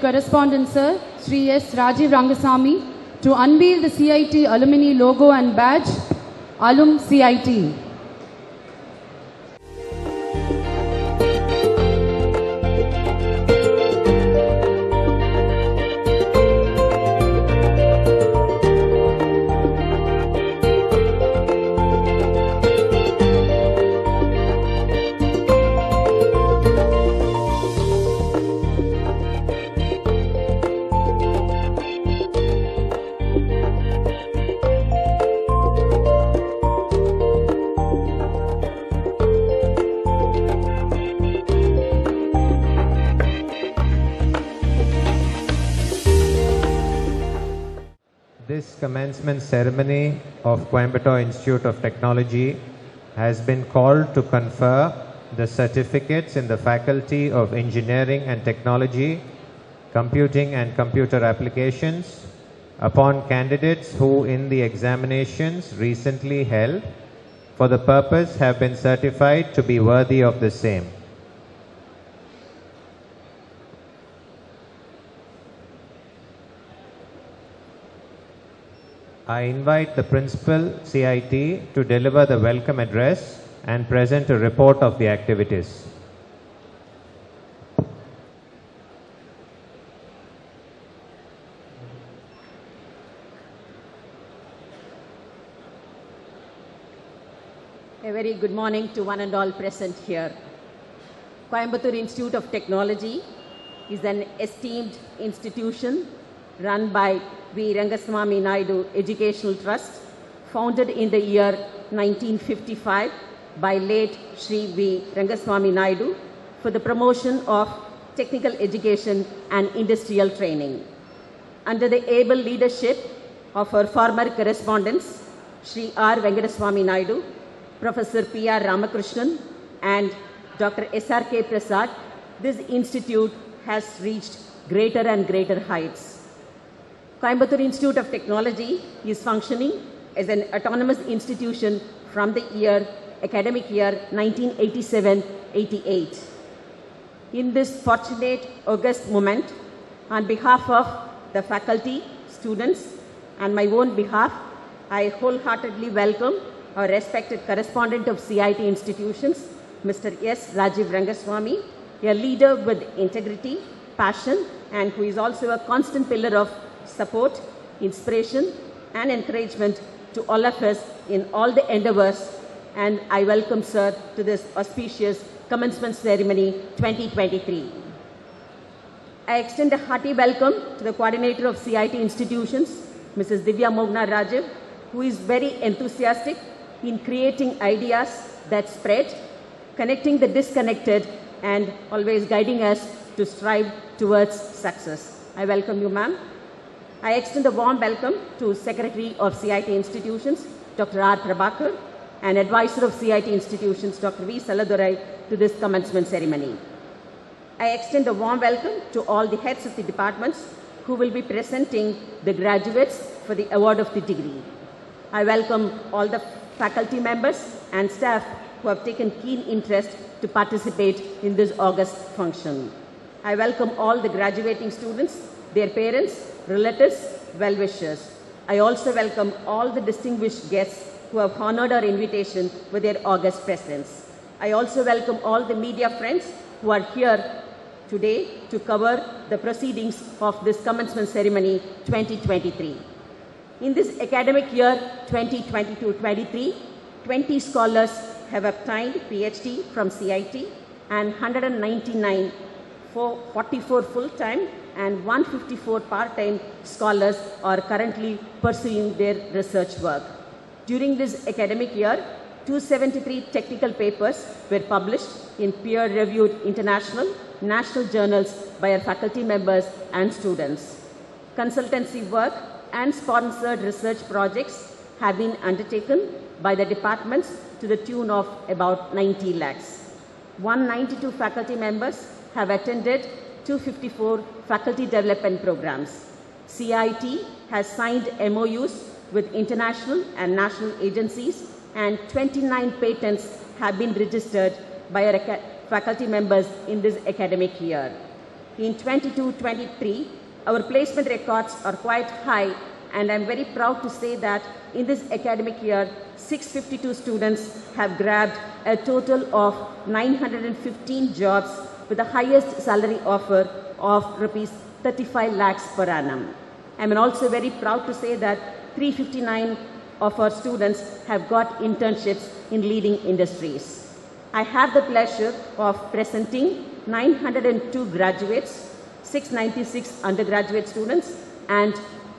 correspondent, sir, Sri S. Rajiv Rangasamy, to unveil the CIT alumni logo and badge, Alum CIT. This commencement ceremony of Coimbatore Institute of Technology has been called to confer the certificates in the Faculty of Engineering and Technology, Computing and Computer Applications upon candidates who in the examinations recently held for the purpose have been certified to be worthy of the same. I invite the principal CIT to deliver the welcome address and present a report of the activities. A very good morning to one and all present here. Coimbatore Institute of Technology is an esteemed institution run by V. Rangaswamy Naidu Educational Trust, founded in the year 1955 by late Sri V. Rangaswamy Naidu for the promotion of technical education and industrial training. Under the able leadership of our former correspondents, Sri R. Venkadaswamy Naidu, Professor P. R. Ramakrishnan, and Dr. S. R. K. Prasad, this institute has reached greater and greater heights. Coimbatore Institute of Technology is functioning as an autonomous institution from the year academic year 1987-88. In this fortunate August moment, on behalf of the faculty, students, and my own behalf, I wholeheartedly welcome our respected correspondent of CIT institutions, Mr. S. Rajiv Rangaswamy, a leader with integrity, passion, and who is also a constant pillar of support, inspiration, and encouragement to all of us in all the endeavors. And I welcome, sir, to this auspicious commencement ceremony 2023. I extend a hearty welcome to the coordinator of CIT institutions, Mrs. Divya Mogna Rajiv, who is very enthusiastic in creating ideas that spread, connecting the disconnected, and always guiding us to strive towards success. I welcome you, ma'am. I extend a warm welcome to Secretary of CIT Institutions, Dr. R. Prabhakar, and Advisor of CIT Institutions, Dr. V. Saladurai, to this commencement ceremony. I extend a warm welcome to all the heads of the departments who will be presenting the graduates for the award of the degree. I welcome all the faculty members and staff who have taken keen interest to participate in this August function. I welcome all the graduating students, their parents, relatives, well-wishers. I also welcome all the distinguished guests who have honored our invitation with their august presence. I also welcome all the media friends who are here today to cover the proceedings of this commencement ceremony 2023. In this academic year 2022-23, 20 scholars have obtained PhD from CIT and 199 for 44 full-time and 154 part-time scholars are currently pursuing their research work. During this academic year, 273 technical papers were published in peer-reviewed international, national journals by our faculty members and students. Consultancy work and sponsored research projects have been undertaken by the departments to the tune of about 90 lakhs. 192 faculty members have attended 254 faculty development programs. CIT has signed MOUs with international and national agencies and 29 patents have been registered by our faculty members in this academic year. In 22-23, our placement records are quite high and I'm very proud to say that in this academic year, 652 students have grabbed a total of 915 jobs with the highest salary offer of rupees 35 lakhs per annum. I'm also very proud to say that 359 of our students have got internships in leading industries. I have the pleasure of presenting 902 graduates, 696 undergraduate students, and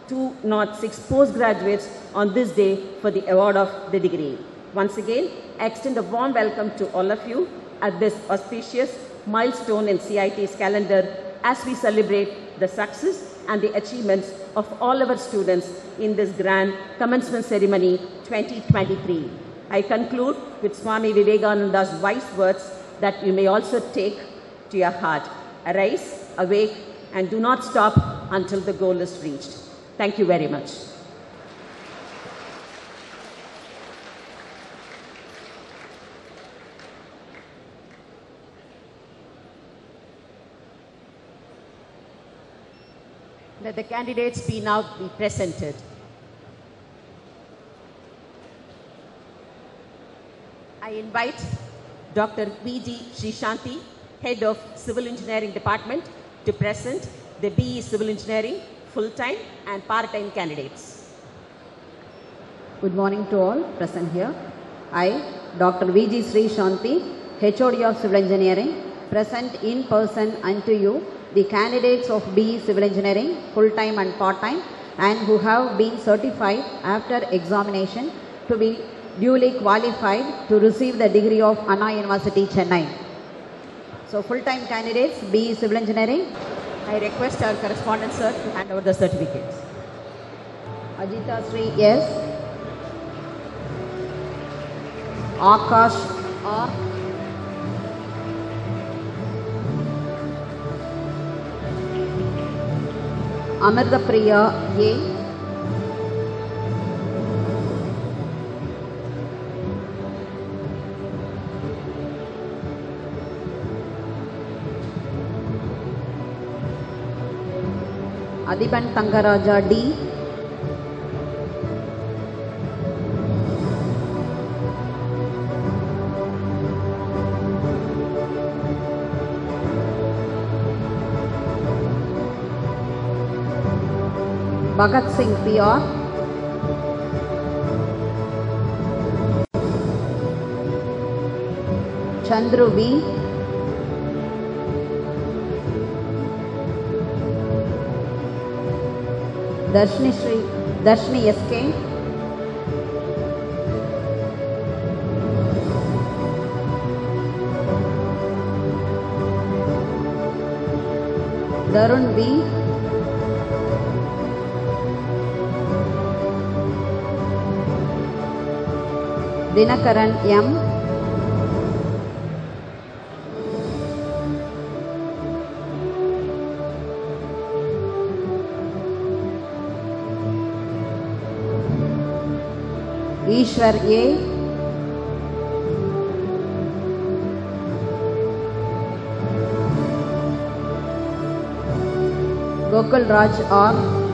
206 postgraduates on this day for the award of the degree. Once again, I extend a warm welcome to all of you at this auspicious milestone in CIT's calendar as we celebrate the success and the achievements of all our students in this grand commencement ceremony 2023. I conclude with Swami Vivekananda's wise words that you may also take to your heart. Arise, awake, and do not stop until the goal is reached. Thank you very much. Let the candidates be now be presented. I invite Dr. B.G. Srishanti, Head of Civil Engineering Department, to present the BE Civil Engineering full-time and part-time candidates. Good morning to all present here. I, Dr. V.G. Sri Shanti, HOD of Civil Engineering, present in person unto you the candidates of BE Civil Engineering, full-time and part-time, and who have been certified after examination to be duly qualified to receive the degree of Anna University, Chennai. So, full-time candidates, BE Civil Engineering, I request our correspondent sir to hand over the certificates. Ajita Sri S. Akash R. Amirtha Priya A. Athiban Thangaraja D. Bhagat Singh pure Chandra V Darshini Shri Darshini SK Dharun B Dinakaran M Eshwar A Gokul R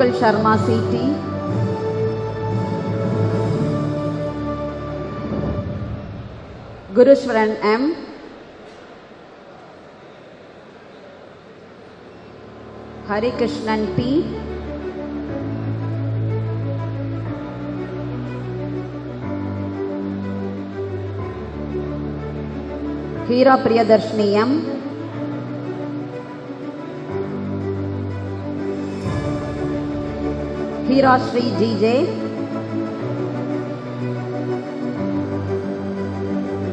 உங்கள் Sharma city Guruswaran M. Harikrishnan P. Heera Priyadarshini M. M. Hira Shri GJ.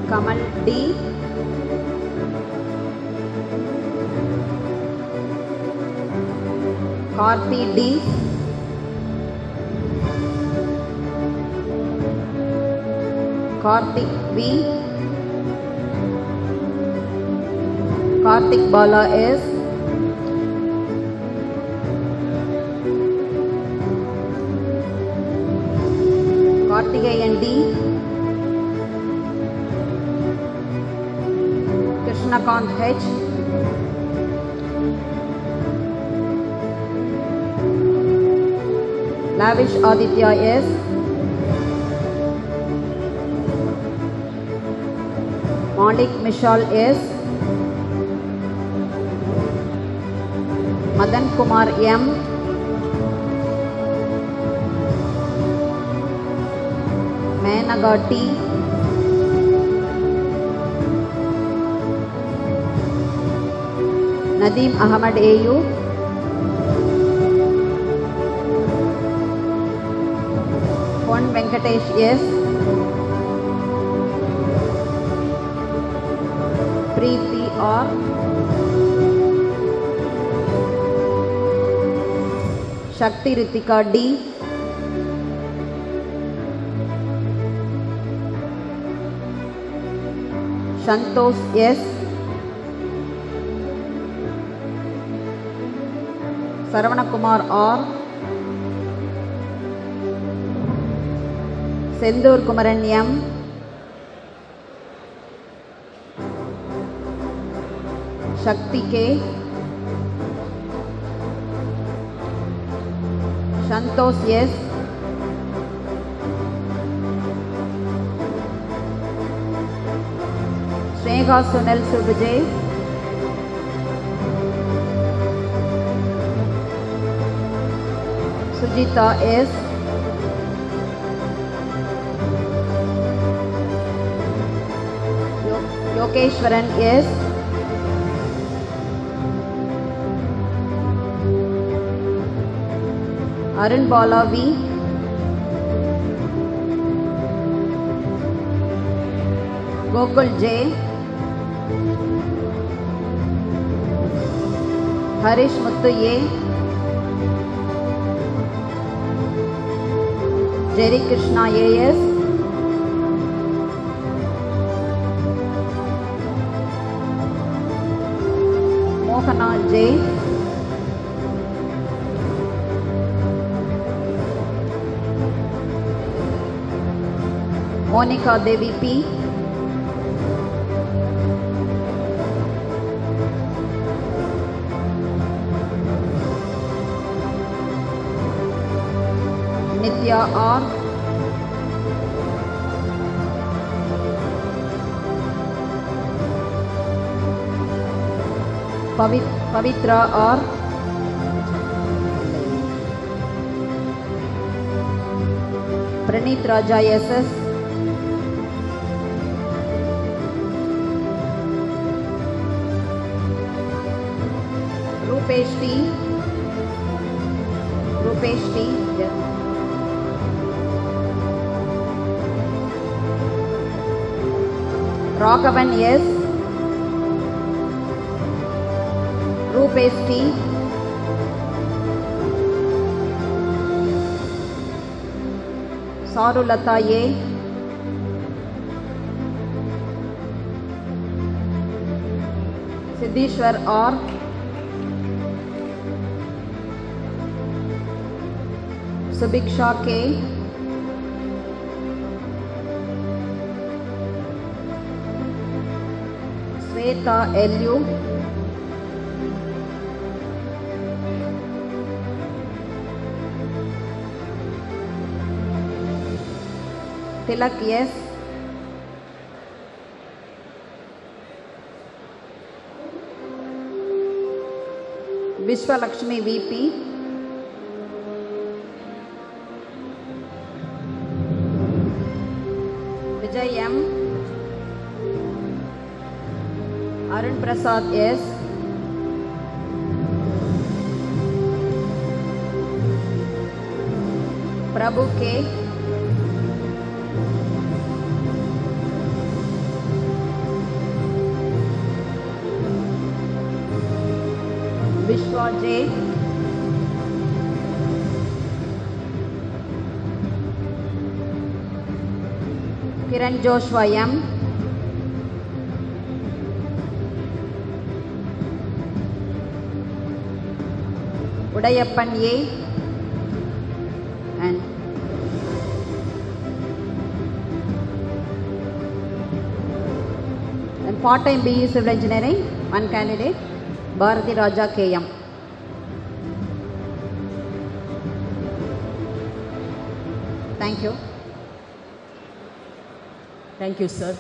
Kamal D. Karthi D. Karthik V. Karthik Krishnakant H. Lavish Aditya S. Malik Mishal S. Madan Kumar M. Menaga T. Nadeem Ahmed AU. Pon Venkatesh S Preethi R Shakthi Ritika D. Santosh S Saravanakumar R. Senthur Kumaran M. Sakthi K. Santhosh S. Sneha Sunal சுபுஜே. Sujita S. Yo- Yokeshwaran S. Arun Bala V. Gokul J. Harish Muttu Jerry Krishna A S Mohana J Monika Devi P Pavithra और Praneeth Raja S S Rupesh Rupesh Raghavan S S. Rupesh T. Sarulata A. Siddheshwar R. Subiksha K. Thilak S Vishalakshi VP Vijay M Arun Prasad S Prabhu K. Vishwa J Kiran Joshua M Udayappan A and and part-time BE Civil Engineering, one candidate. Bharati Raja KM. Thank you. Thank you, sir.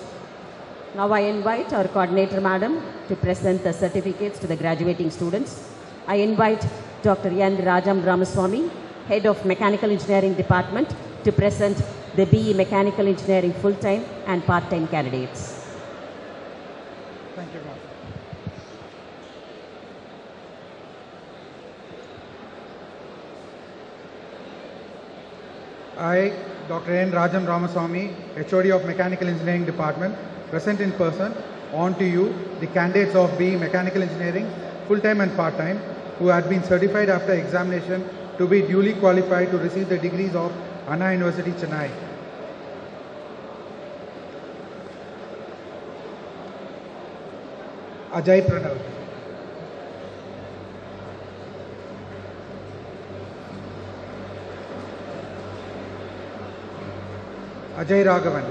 Now I invite our coordinator, madam, to present the certificates to the graduating students. I invite Dr. N. Rajam Ramaswamy, Head of Mechanical Engineering Department, to present the BE Mechanical Engineering full-time and part-time candidates. Thank you, ma'am. I, Dr. N. Rajam Ramaswamy, HOD of Mechanical Engineering Department, present in person on to you the candidates of B Mechanical Engineering, full-time and part-time, who had been certified after examination to be duly qualified to receive the degrees of Anna University, Chennai. Ajay Pranav. Ajay Raghavan.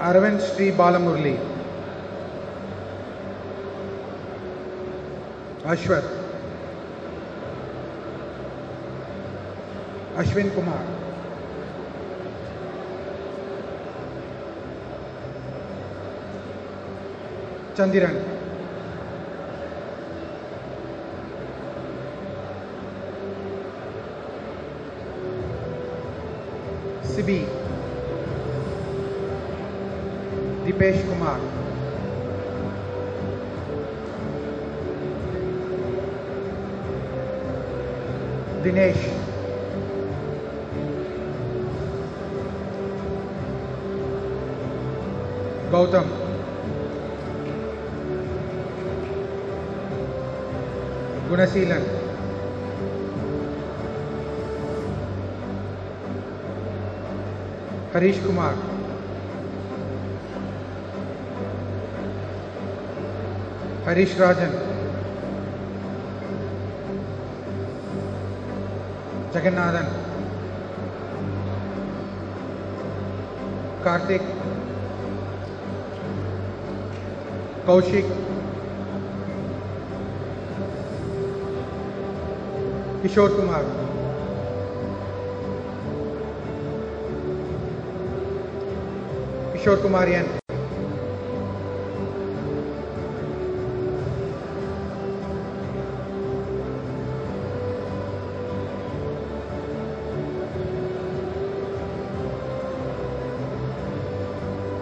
Arvind Shri Balamurali. Ashwath Ashwin Kumar. चंदिरंग recebi de peixe com água. Dinesh. Gautam. Gunasilan. Harish Kumar Harish Rajan Jagannathan Karthik Kaushik Kishore Kumar Kishore Kumar N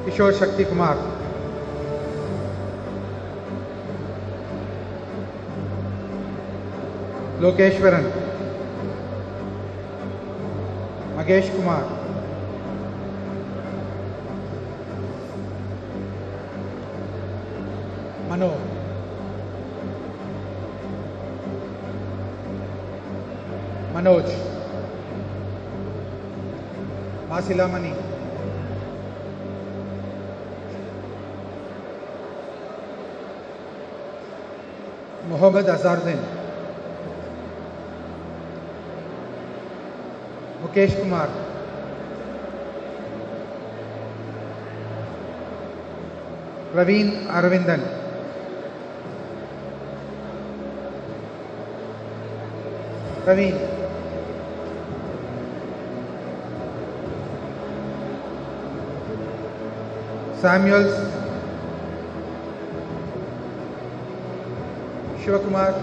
Kishore Shakthi Kumar. Lokeshwaran. Mahesh Kumar. मानो Manoj Masilamani Mohammad अजारदीन Mukesh Kumar Praveen Aravindan familia. Samuels, Shivakumar,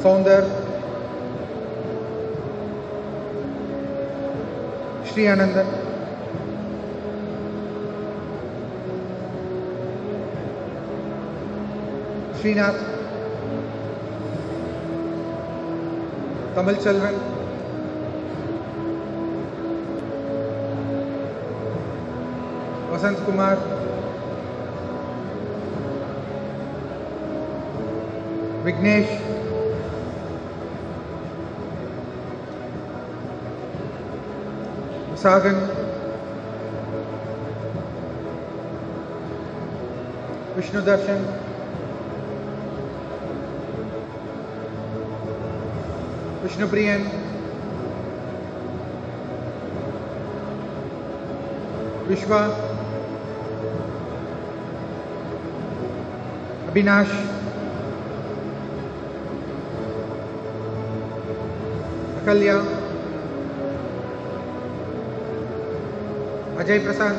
Sounder, Sri Anandan, Vasant Kumar, Vignesh, Sagan, Vishnu Darshan, Vishnu Priyan, Vishwa, Abhinash, Akalya, Ajay Prasad,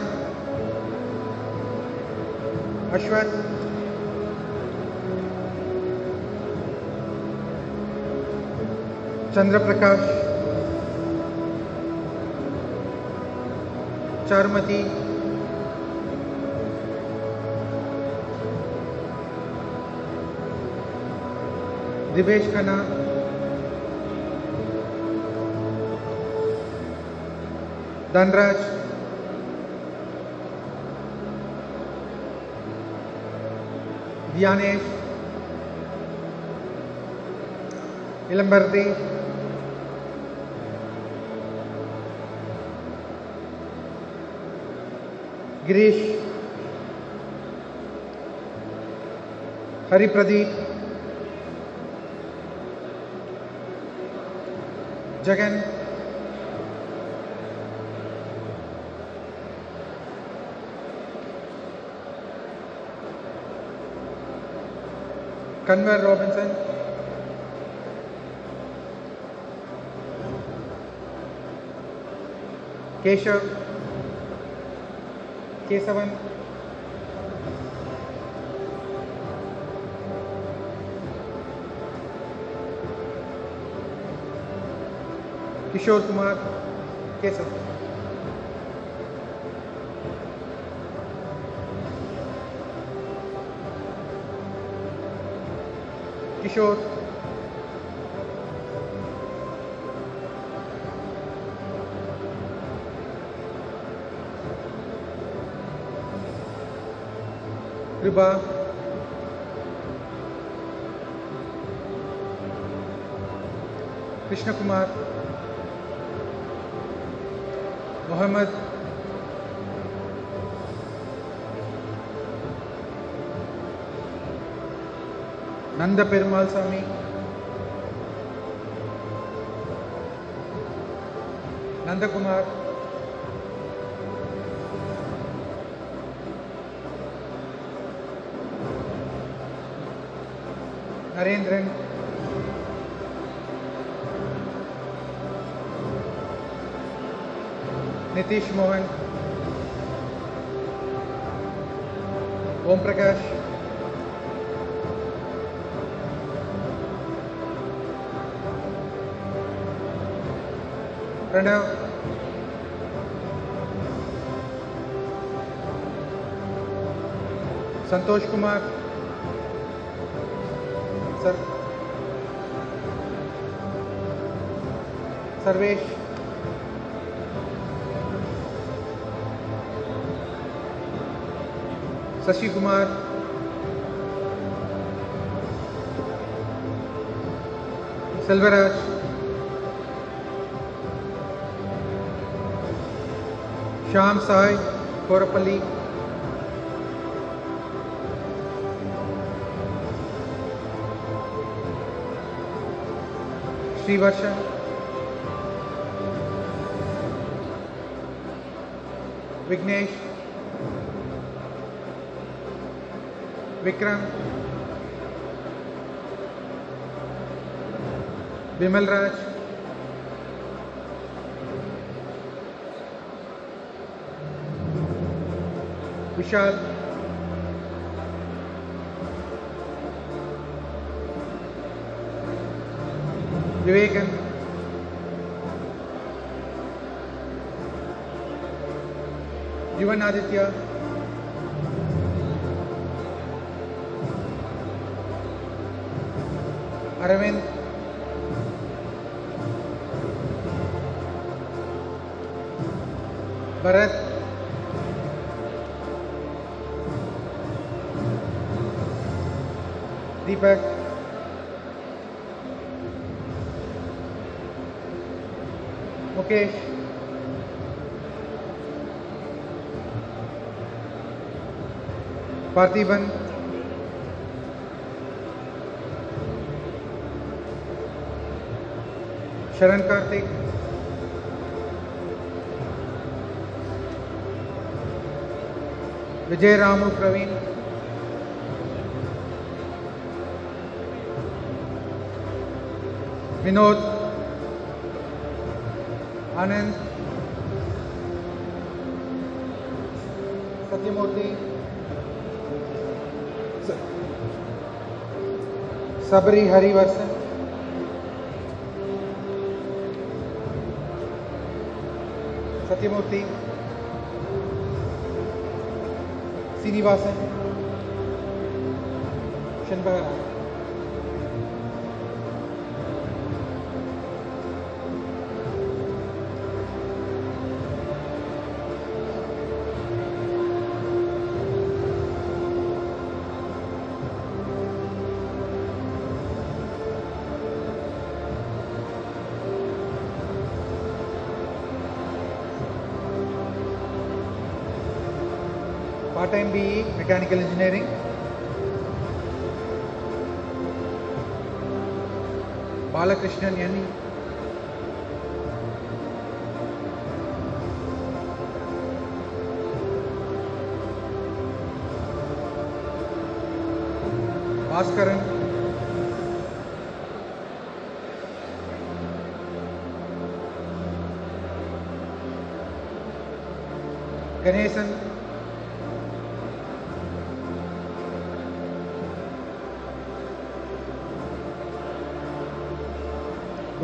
Chandraprakash Charumathi Divesh Khanna Dhanraj Gyanesh Ilamparithi Girish Haripradeep Jagan Kanwar Robinson Keshav Kesavan Kishore Kumar Kesav Kishore Kripa. Krishna Kumar. Mohammed. Nanda Perumal Swamy. Nandakumar Kumar. Narendran, Nitish Mohan, Om Prakash, Pranav, Santosh Kumar, sir. Sarvesh. Shashi Kumar. Selvaraj. Shyam Sai Korapalli दूसरी Varsha Vignesh? Vikram Vimal Raj Vishal? Vivekan Yuvan Aditya Arvind Bharat Deepak okay Parthiban Sharan Karthik विजय रामू प्रवीण विनोद आनंद सत्यमूर्ति सबरी हरिवर्षन Sathyamurthy Srinivasan शनभ Mechanical Engineering. Balakrishnan N. Bhaskaran. Ganesan.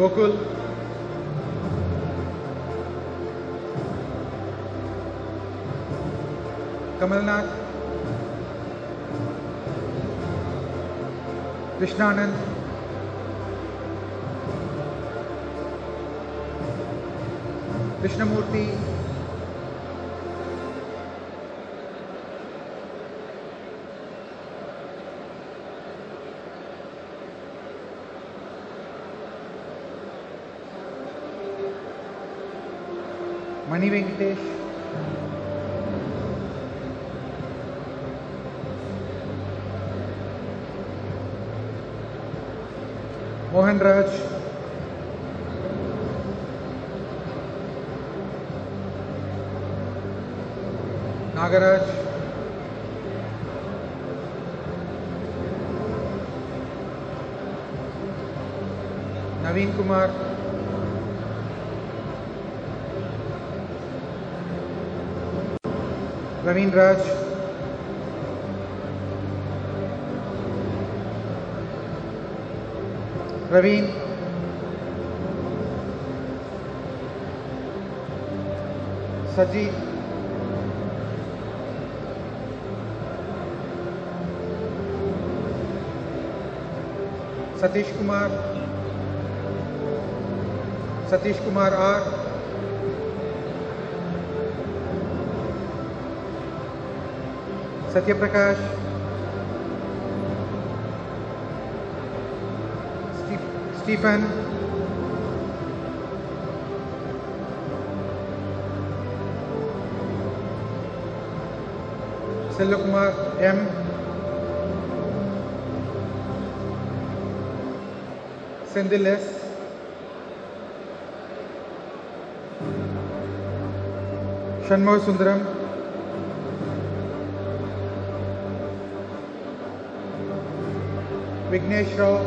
Gokul Kamal Nath Krishnanand Krishnamurthy मणि वेंकटेश। मोहन राज। नागराज। नवीन कुमार। रवीन राज प्रवीण सजी सतीश कुमार सतीश कुमार आठ Satyaprakash. Stephen. Shail Kumar M. सिंधिलेस Shanmugasundaram. Vignesh Rao,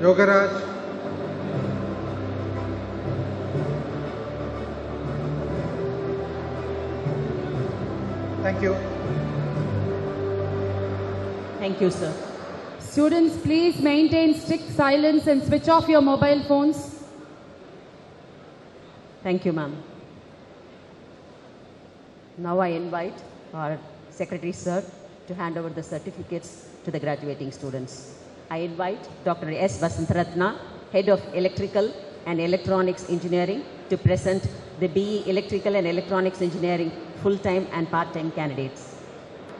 Yogaraj, Thank you. Thank you, sir. Students, please maintain strict silence and switch off your mobile phones. Thank you, ma'am. Now I invite our Secretary, sir, to hand over the certificates to the graduating students. I invite Dr. S. Vasantaratna, Head of Electrical and Electronics Engineering, to present the BE Electrical and Electronics Engineering full-time and part-time candidates.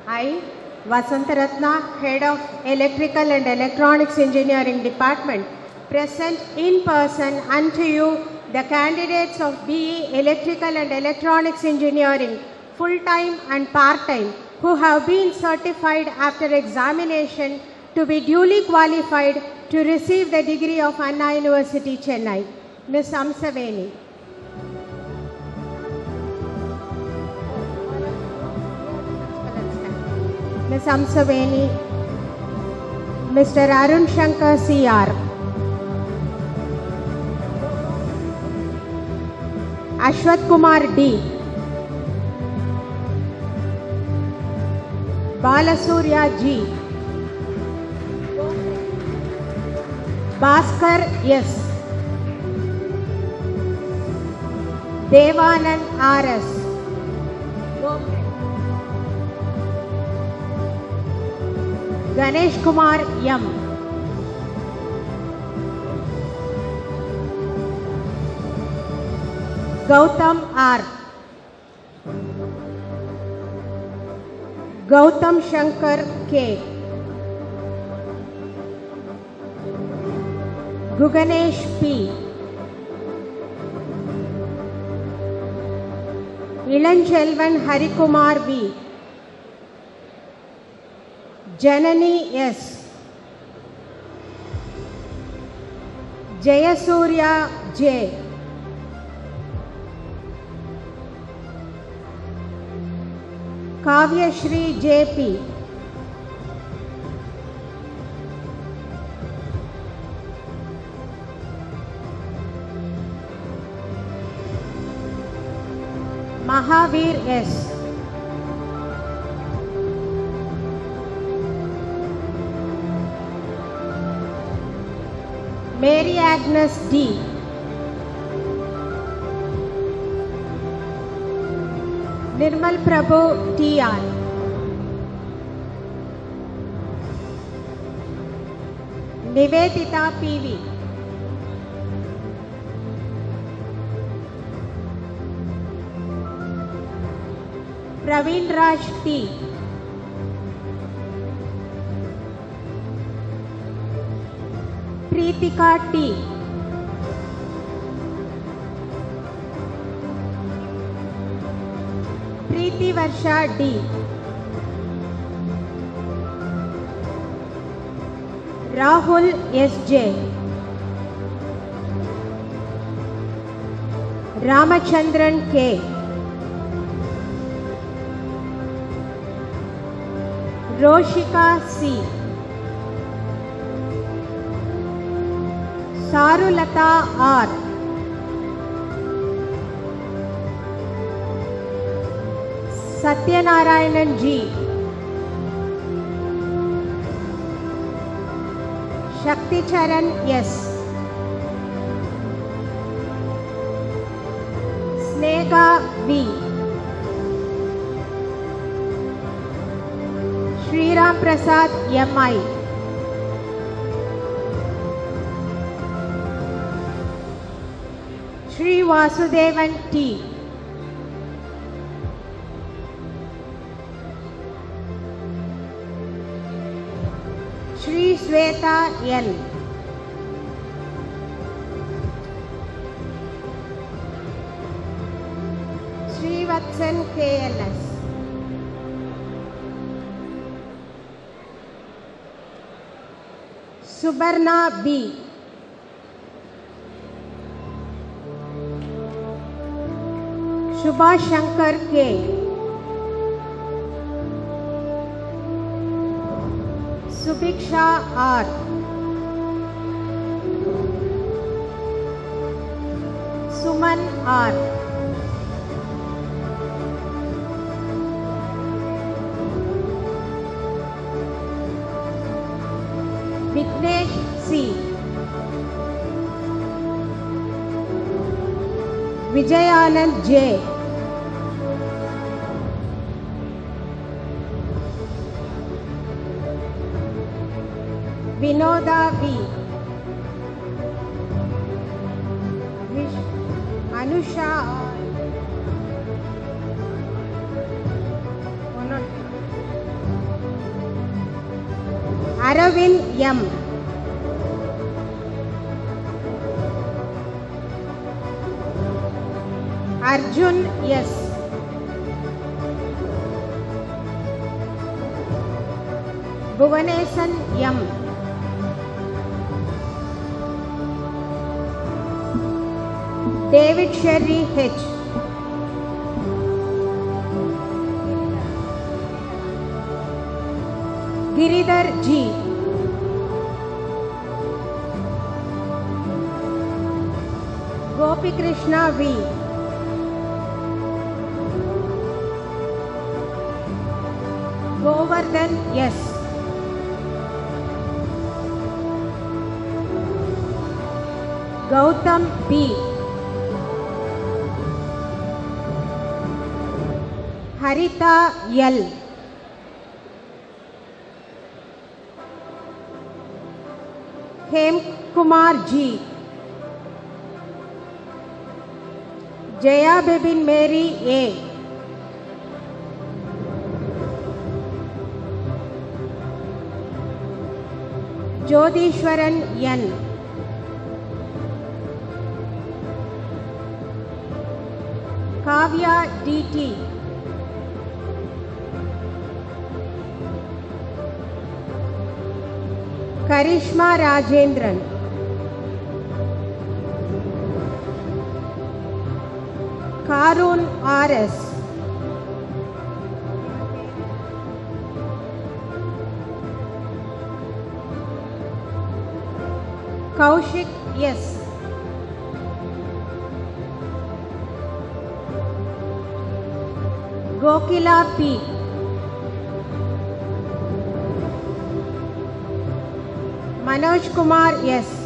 I, Vasantaratna, Head of Electrical and Electronics Engineering Department, present in person unto you the candidates of BE Electrical and Electronics Engineering, full-time and part-time, who have been certified after examination to be duly qualified to receive the degree of Anna University, Chennai. Ms. Amsaveni. Ms. Amsaveni, Mr. Arun Shankar CR, Ashwat Kumar D, Balasurya G. Bhaskar S Devanand R S Ganesh Kumar M Gautam R. Gautam Shankar K. Guganesh P. Ilanchelvan Harikumar V Janani S. Jayasurya J. Kavyashree JP. Mahavir S. Mary Agnes D. Mary Agnes D. Nirmal Prabhu TR. Nivedita PV. Praveen Raj T. P Varsha D. Rahul S J. Ramachandran K. Roshika C. Sarulatha R. Satyanarayanan G Shakthi Charan S Snega B Sriram Prasad M I Shri Vasudevan T T. Sri Sweta L. Sri Vatsan KLS. Subarna B. Shubha Shankar Subiksha R. Suman R. Vignesh C. Vijayanand J. M Arjun S Bhuvaneshan M David Sherry H Giridhar G Gopi Krishna V. Govardhan S Gautam B. Haritha L. Hem Kumar G. G. Jaya Mary A. Jodhishwaran N. Kavya DT. Karishma Rajendran. Karun RS. Kaushik S. Gokila P. Manoj Kumar S.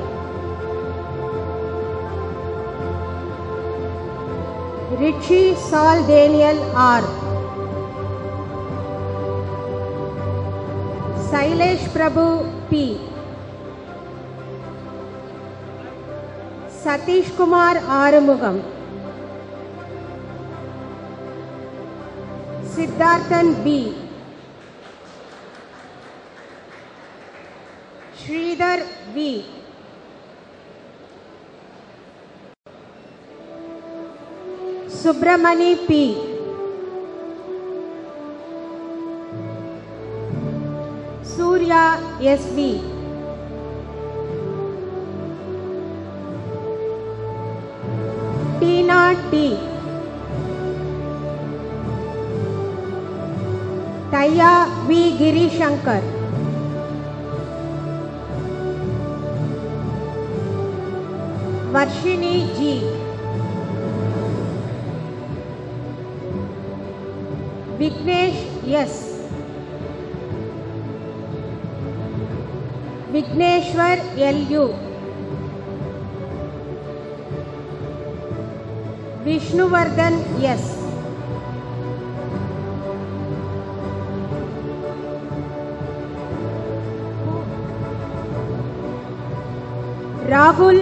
ரிட்ஷி சால் Daniel R. Sailesh Prabhu P. Sathishkumar Arumugam. Siddharthan P. Sridhar V. V. Subramani P. Surya SV. Tina T. Taya V. Giri Shankar. Varshini Vignesh S Vigneshwar L U Vishnuvardhan S Rahul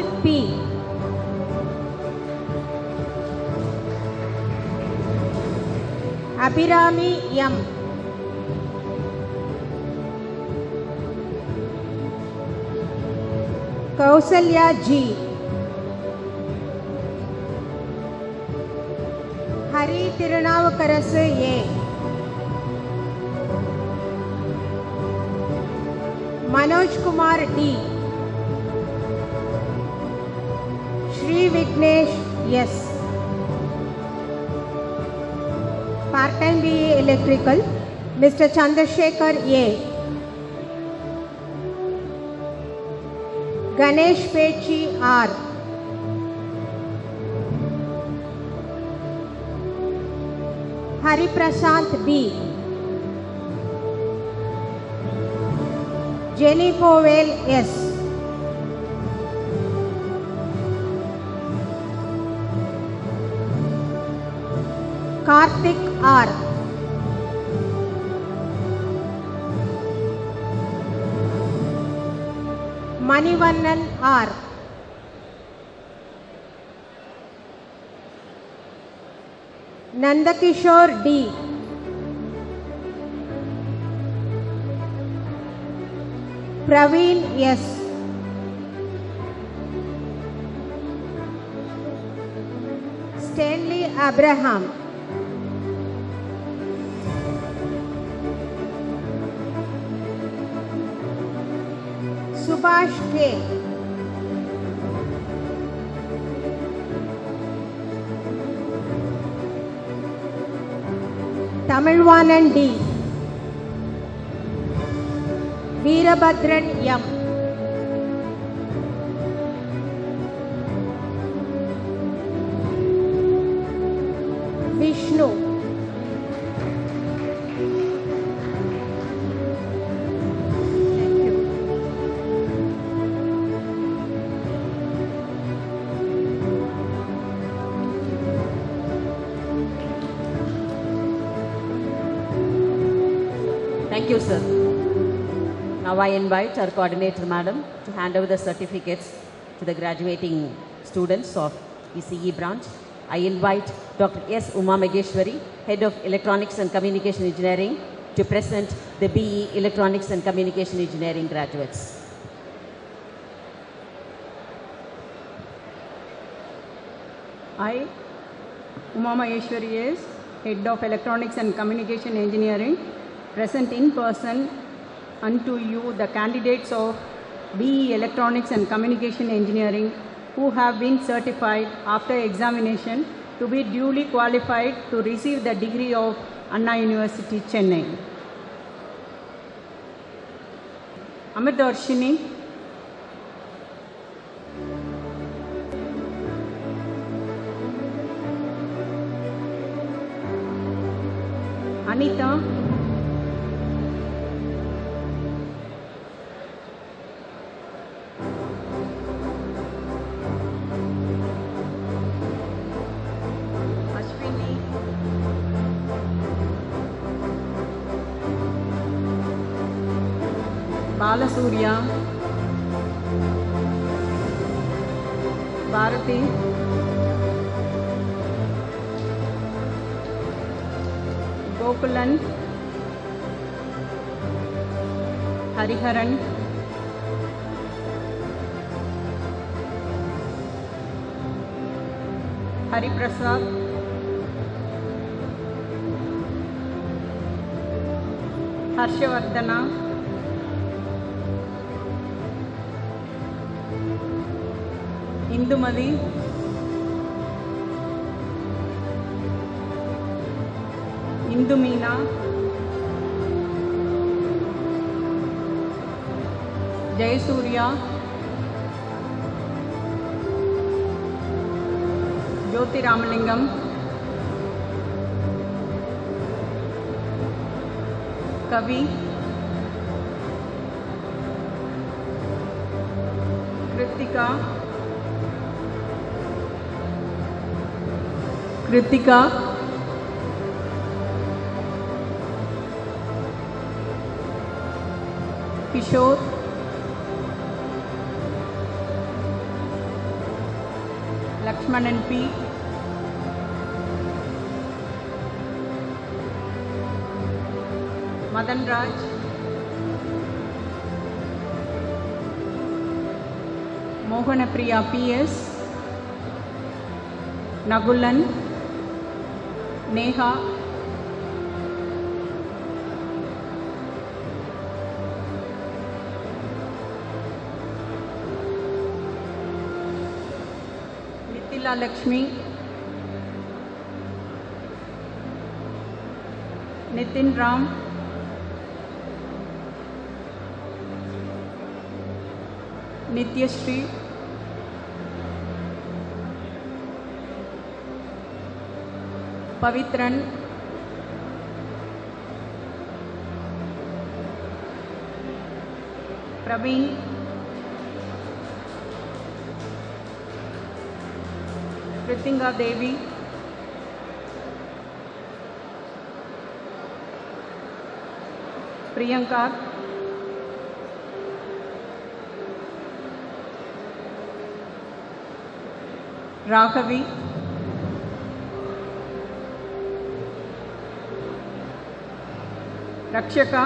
Hari Tirunavakarasu A. Manoj Kumar D. Shri Vignesh Part-time BE Electrical, Mr. Chandrasekhar A. Ganesh Pechi R. Hari Prasant B. Jenny Powell S. Manivannan R. Nandakishore D. Praveen S. Stanley Abraham. Tamilvanan D Veerabhadran M Now I invite our coordinator, madam, to hand over the certificates to the graduating students of ECE branch. I invite Dr. S. Uma Megeshwari, Head of Electronics and Communication Engineering, to present the BE Electronics and Communication Engineering graduates. I, Uma Maheshwari is Head of Electronics and Communication Engineering, present in person unto you the candidates of BE Electronics and Communication Engineering who have been certified after examination to be duly qualified to receive the degree of Anna University, Chennai. Amirdarshini, Anita, Hariharan. Hariprasad. Harshavardhana. Indumathi Jai Surya. Jyothiramalingam. Kavi. Krithika. Krithika. Kishore. Lakshman N P Madan Raj Mohan Priya PS Nagulan Neha Seetha Lakshmi. Nitin Ram. Nithyashree. Pavithran. Praveen. प्रतिंगा Devi Priyanka Raghavi Rakshaka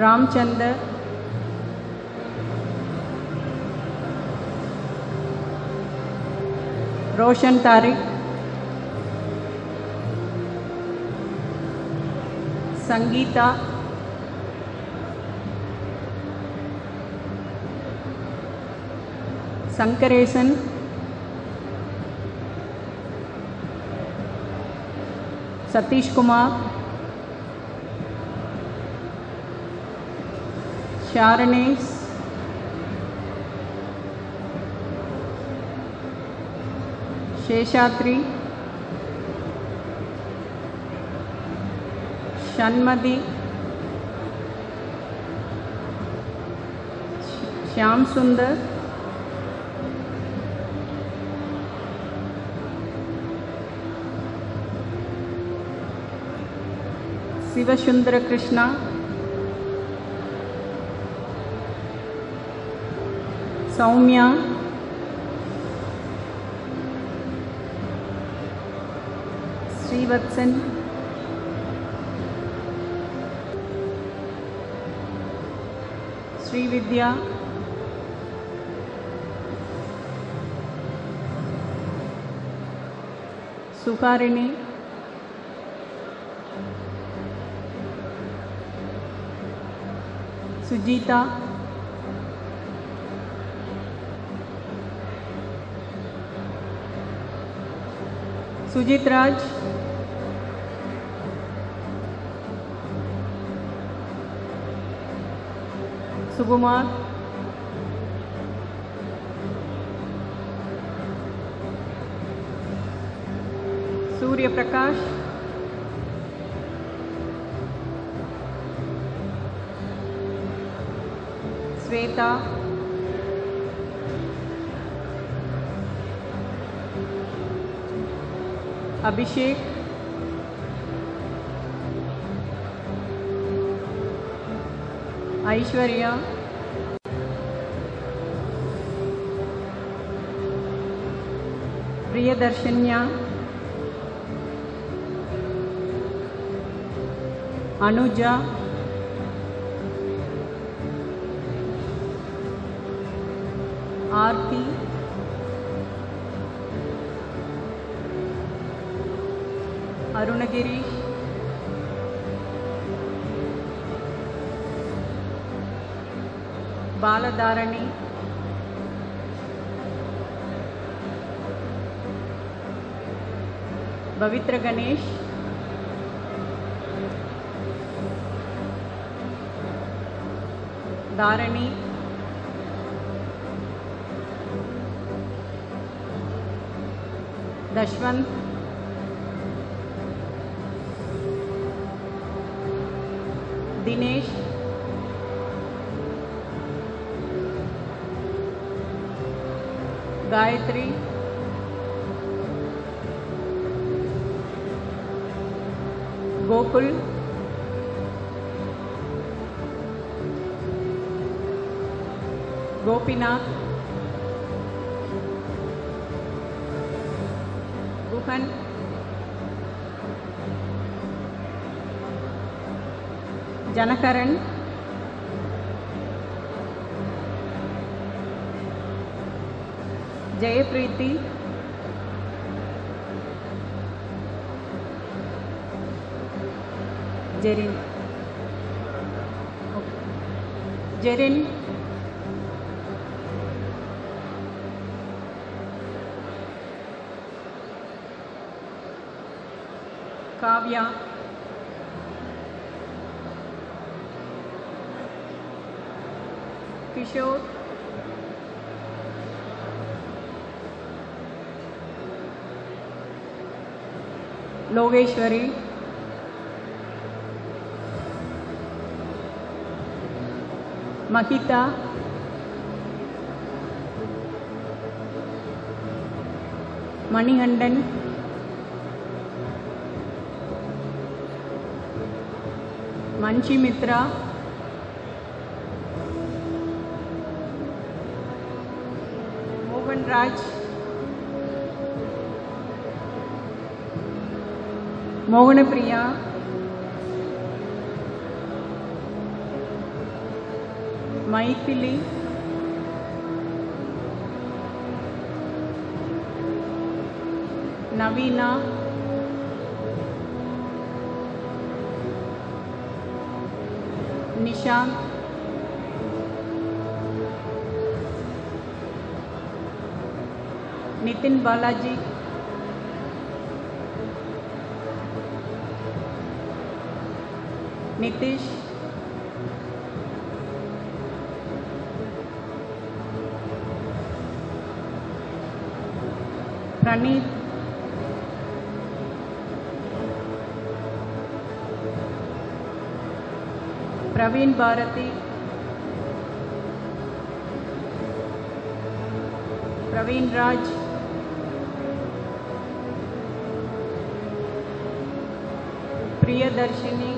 Ramachandra Roshan Tariq Sangeetha. Sankaresan. Satish Kumar. Sharanesh Sheshatri, Shanmadi, Shyam Sundar, Sivasundara Krishna, Saumya, G Vatsan Shri Vidya Sukarini Sujitha Sujith Raj, Prakash, Sweta, Abhishek, Aishwarya, Priyadarshanya, Aishwarya. Priyadarshan Anuj. Aarti. Arunagiri Ganesh, Dharani, Dashwant, Dinesh, Gayatri, Gokul, Gayatri. Gokul. Gopinath. गुफन Janakaran. Jai Preethi. Jerin. Jerin. Kavya. Kishore. लोगेश्वरी। Mehta. Manikandan मंची Mitra Mohan Raj Mohan Priya. Maithili Navina. Nishant Nitin Balaji. Praneeth, Praveen Bharati, Praveen Raj, Priyadarshini, Ranga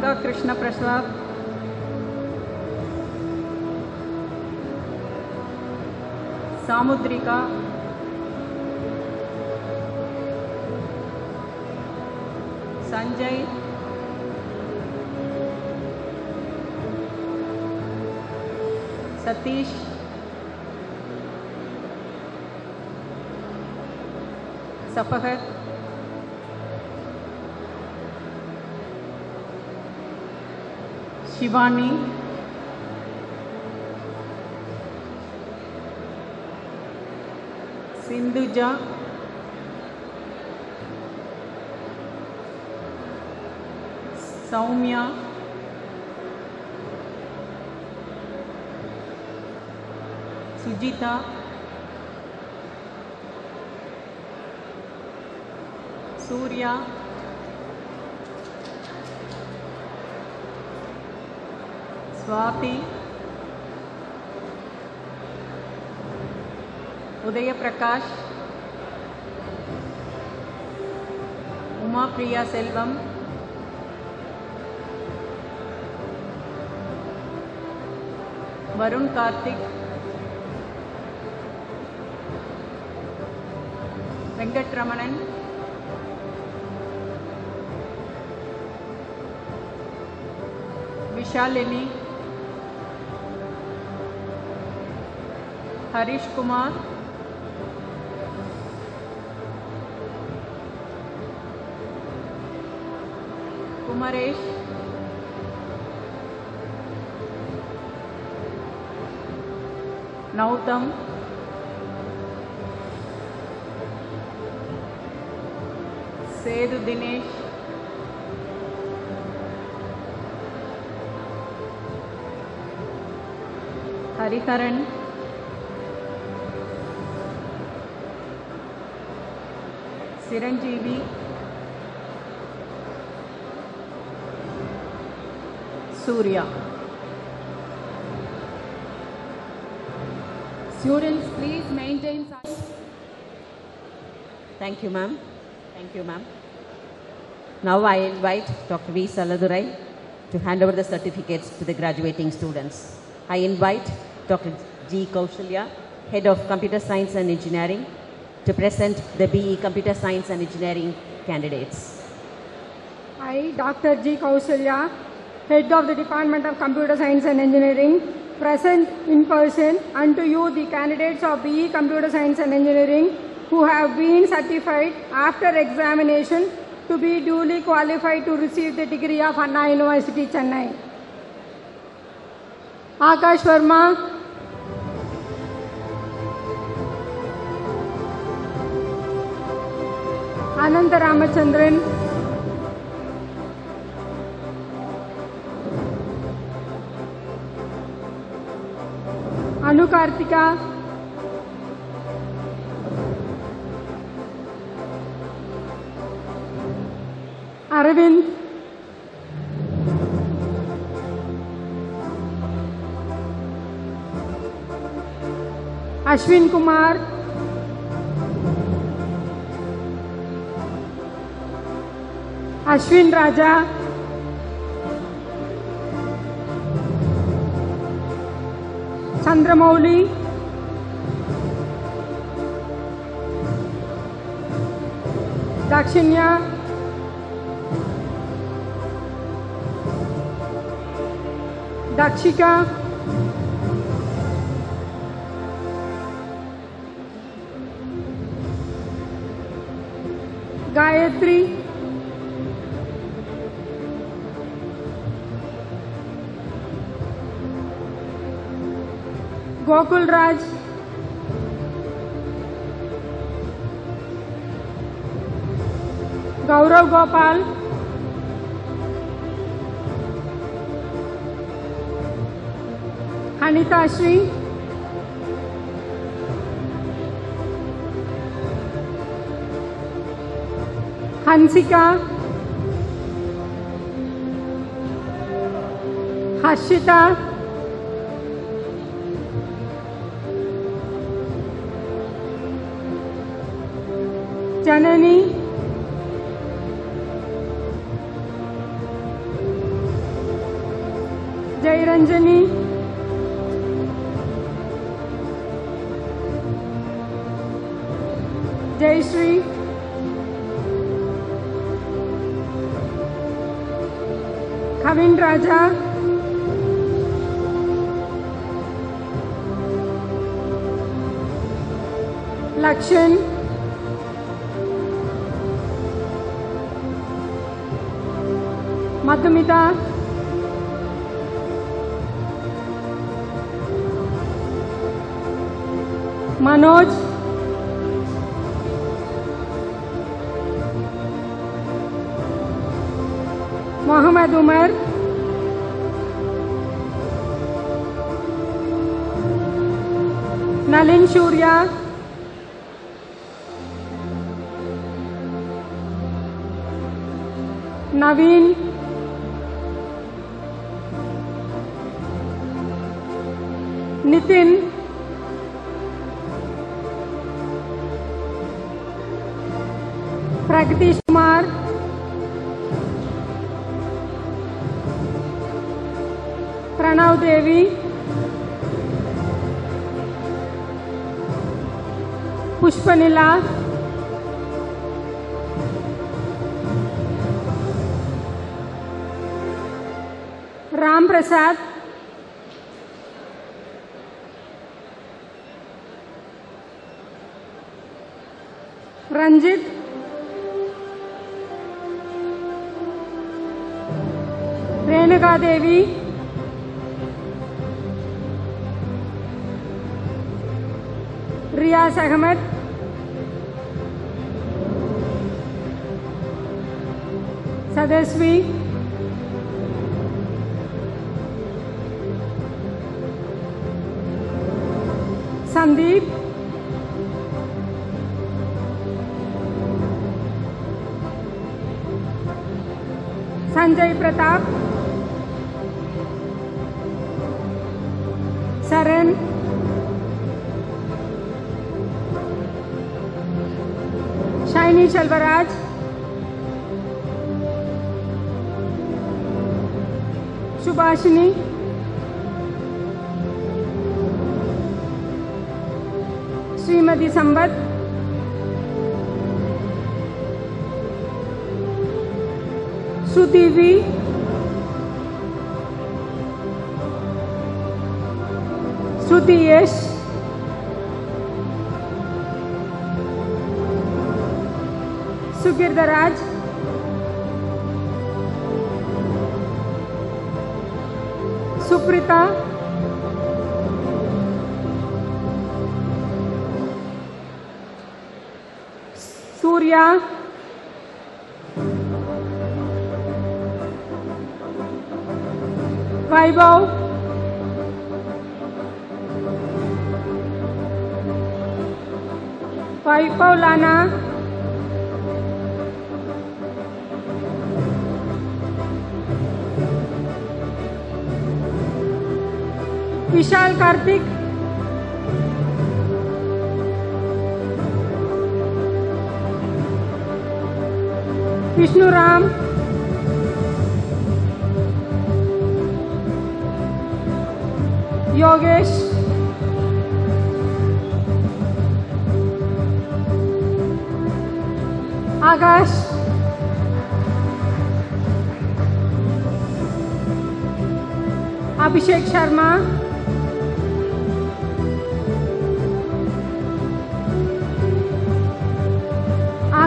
Ganga Krishna Prasad सामुद्रिका Sanjay Satish सफहत Shivani. Sindhuja. Saumya. Sujita. Surya. Swati. Uday Prakash Uma Priya Selvam. Varun Kartik. वेंकटरमणन। विशालिनी। Harish Kumar, Kumaresh, Nautam, Sedu Dinesh, Hariharan, Siranjeevi, Surya. Students, please maintain silence. Thank you, ma'am. Thank you, ma'am. Now I invite Dr. V. Saladurai to hand over the certificates to the graduating students. I invite Dr. G. Kaushalya, Head of Computer Science and Engineering, to present the BE Computer Science and Engineering candidates. I, Dr. G. Kausalya, Head of the Department of Computer Science and Engineering, present in person unto you the candidates of BE Computer Science and Engineering who have been certified after examination to be duly qualified to receive the degree of Anna University, Chennai. Akash Verma, Anand Ramachandran. Anu Kartika. Arvind. Ashwin Kumar. Ashwin Raja. Chandramouli. दाक्षिण्य। दाक्षिका। Gayatri. Gayatri, Gokul Raj, Gaurav Gopal, Anita Shri, Hansika, Janani. Jai Ranjani Jai Shri Kavin Raja. Lakshman Madhumitha Manoj Mohammed Umar Nalin Surya Naveen Nitin. प्रगतिश Kumar. Pranav Devi. Pushpaneela. Ram Prasad Ranjit. Renuka Devi. Riyas Ahmad. सदस्वी। Sarvraj Subhashini Srimathi Samvat श्रुतिवी Shruti Yash Sugirdharaj. Suprita. Surya. Vaibhav. Vaibhav Lana. Vishal Karthik. Vishnu Ram. Yogesh. Akash. Abhishek Sharma.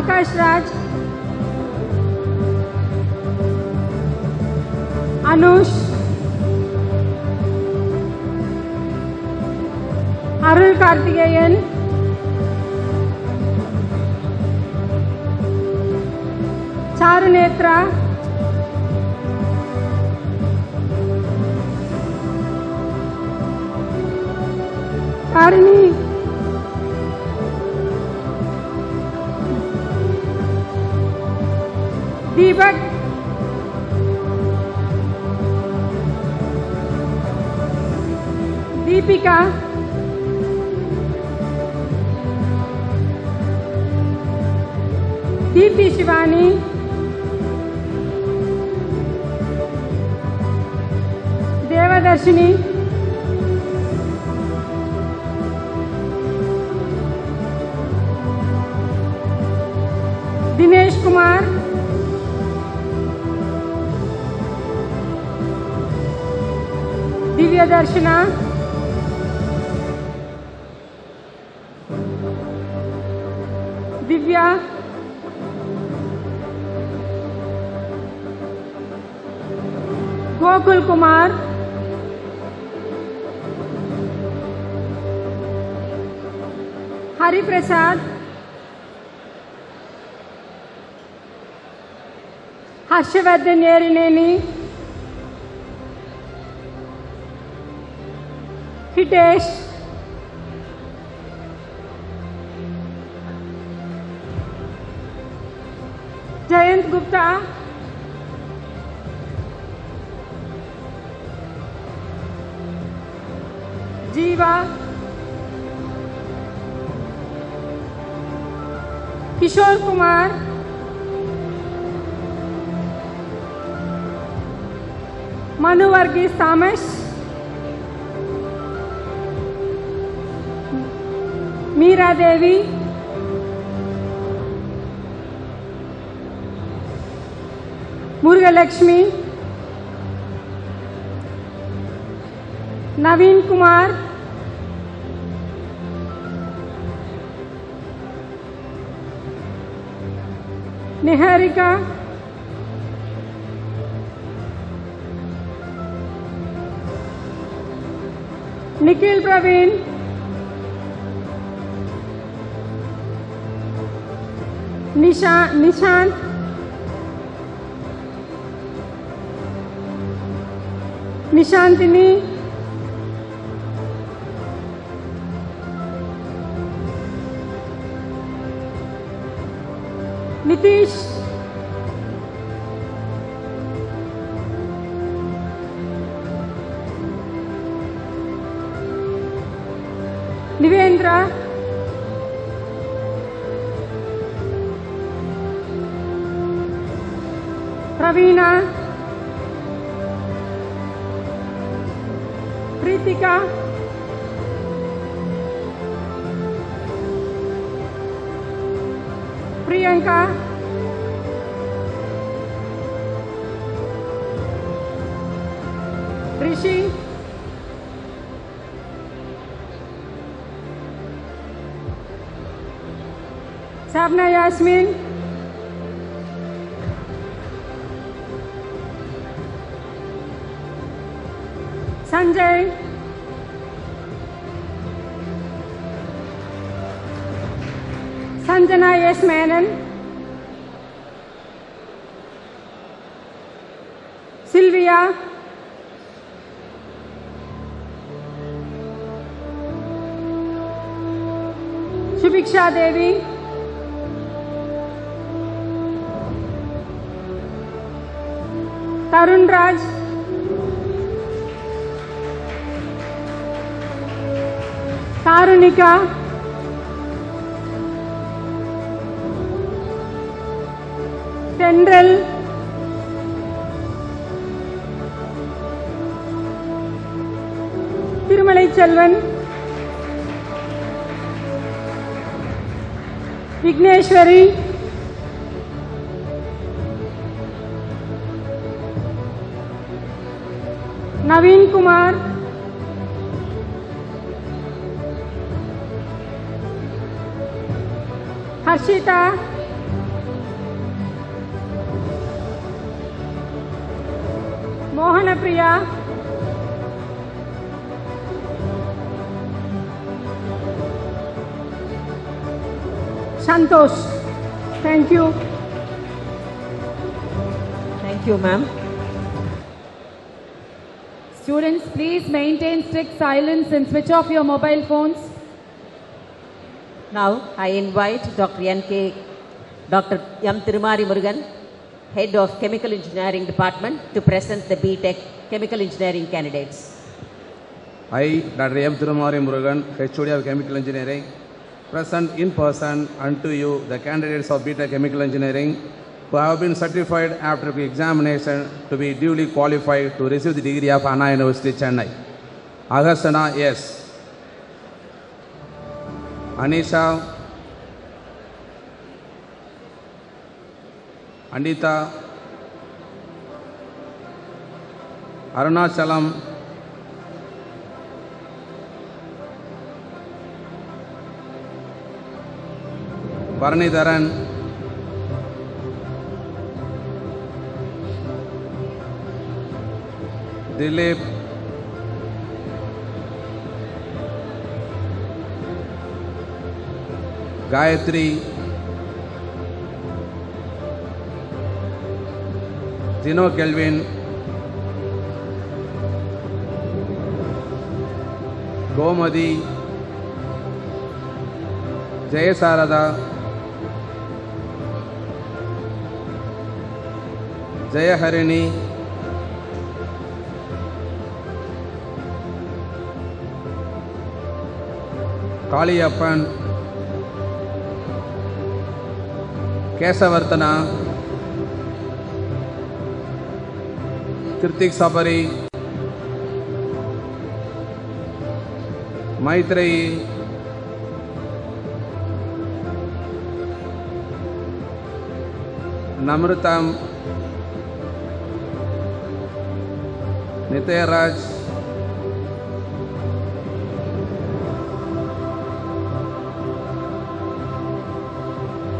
Akash Raj. Anush. Arun Karthikeyan. Charu Netra दीपक दीपिका दीप्ति शिवानी देवदर्शिनी दर्शना दिव्या। गोकुल कुमार। हरिप्रसाद। हर्षवर्धन येरिनेनी हितेश जयंत गुप्ता जीवा किशोर कुमार मनु तामस मीरा देवी मुरुगलक्ष्मी नवीन कुमार निहारिका निखिल प्रवीण निशा निशांत निशांतिनी नीतीश निवेंद्र प्रवीणा प्रीतिका प्रियंका ऋषि साबना Yasmin Sanjana S. Menon. Sylvia. Shubiksha Devi. Tarun Raj. Tarunika. Tendril. Thirumalai Selvan Vigneshwari Naveen Kumar Harshita Santosh. Thank you. Thank you, ma'am. Students, please maintain strict silence and switch off your mobile phones. Now, I invite Dr. N.K. Dr. M. Tirumari Murugan, Head of Chemical Engineering Department, to present the BTEC Chemical Engineering candidates. I, Dr. M. Tirumari Murugan, HOD of Chemical Engineering, present in person unto you the candidates of BTech Chemical Engineering who have been certified after the examination to be duly qualified to receive the degree of Anna University, Chennai. Agasana, yes. Anisha, Anita, Arunachalam, Varanidharan, Dilip, Gayatri, Dino Kelvin, जय हरिणी कालियापन केशवर्तना कृतिक सबरी मैत्रेयी। नमृतम। नित्य राज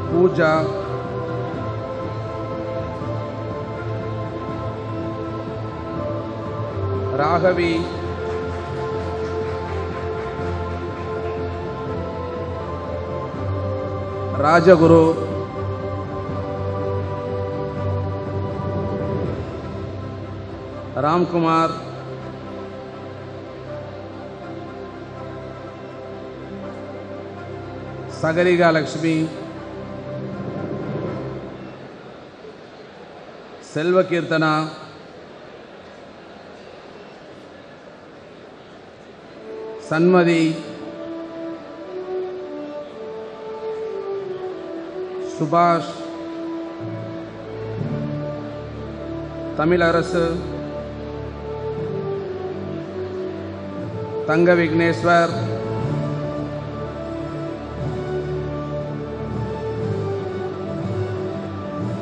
पूजा राघवी राजगुरु ராம்குமார். சகரிகா லக்ஷ்மி. செல்வ கீர்த்தனா சன்மதி சுபாஷ். தமிழரசு. तंग विघ्नेश्वर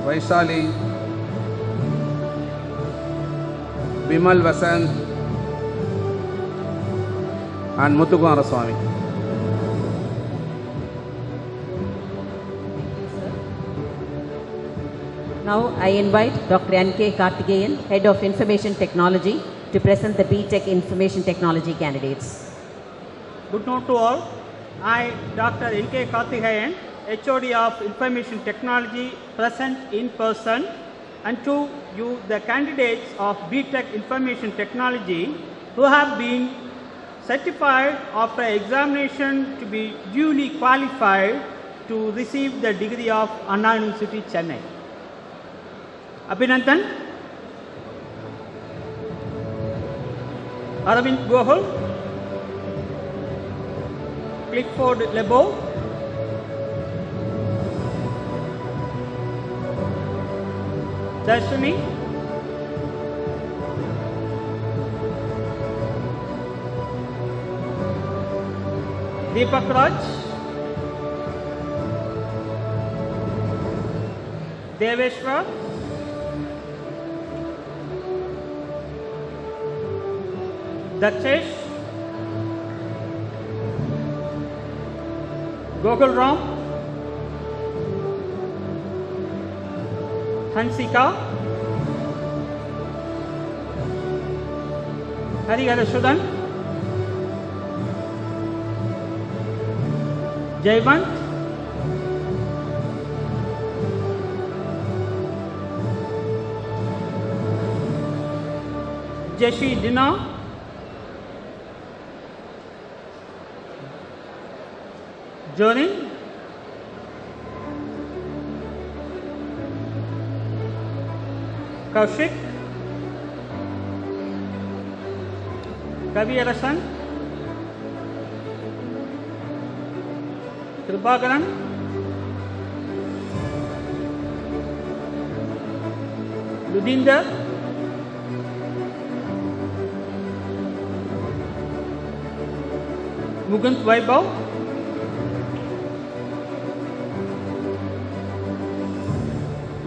वैशाली विमल वसंत and Muthukumara Swami. Now I invite Dr. N.K. Kartikeyan, Head of Information Technology, to present the BTech Information Technology candidates. Good note to all. I, Dr. N.K. Karthigayan, HOD of Information Technology, present in person, and to you, the candidates of BTech Information Technology, who have been certified after examination to be duly qualified to receive the degree of Anna University, Chennai. Abhinandan, Arvind Gohal, Clifford Lebow, Dashmi, Deepak Raj, Deveshwar, Dakshesh, Gokul Ram, Hansika, Harihara Sudan, Jayvant, Jeshi Jonin, Kaushik, Kavi Arasan, Kripakaran, Ludinder, Mugant Vaibhav,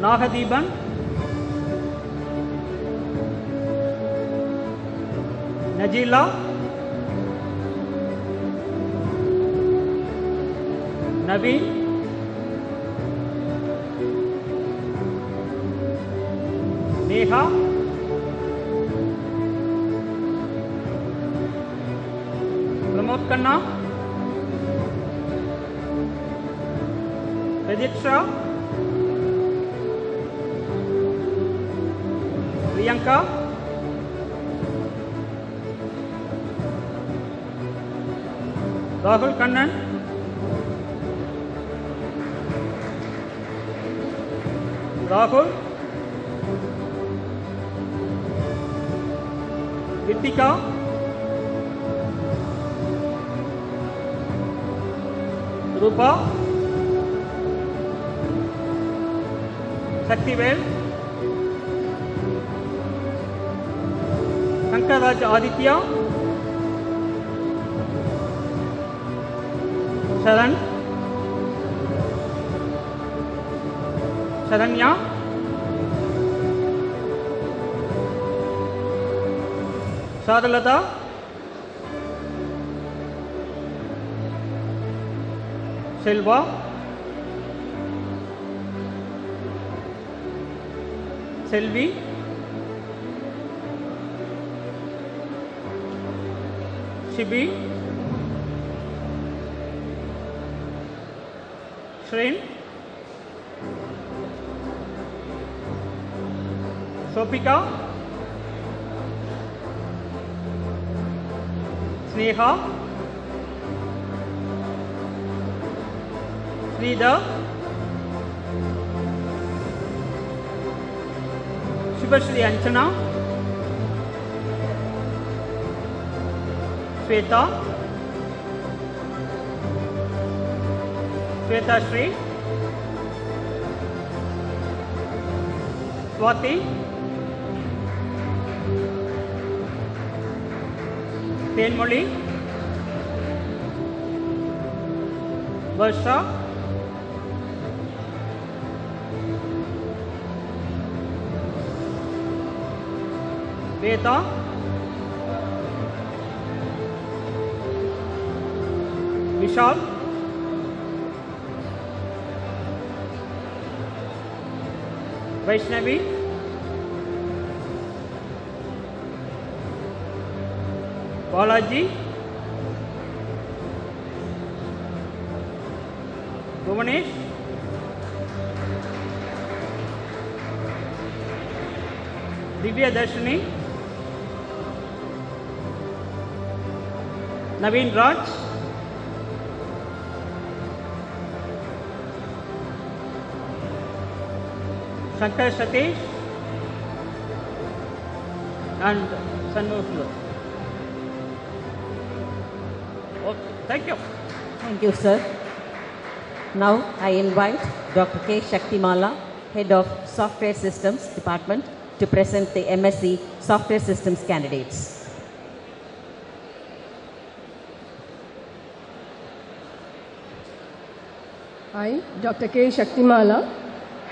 नागदीपन नजीला। Navi Neha. Pramod Khanna Pradiksha Priyanka, Rahul Kannan, Rahul, Ritika, Rupa, Shaktivel, Shankarraj Aditya. Sharan. Sharanya. Sharalatha. Silva. Selvi. Shibi, Shrin, Sopika, Sneha, Sridhar, Shubhashri Anchana, Shweta. Shweta Shri. Swati. तेनमि Varsha. वेता Vishal. Vaishnavi. Balaji. Bhuvanesh. Divya Darshini. Naveen Raj. Shankar Satish. And Sannu Okay, thank you. Thank you, sir. Now I invite Dr. K. Shaktimala, Head of Software Systems Department, to present the MSc Software Systems candidates. Hi, Dr. K. Shaktimala,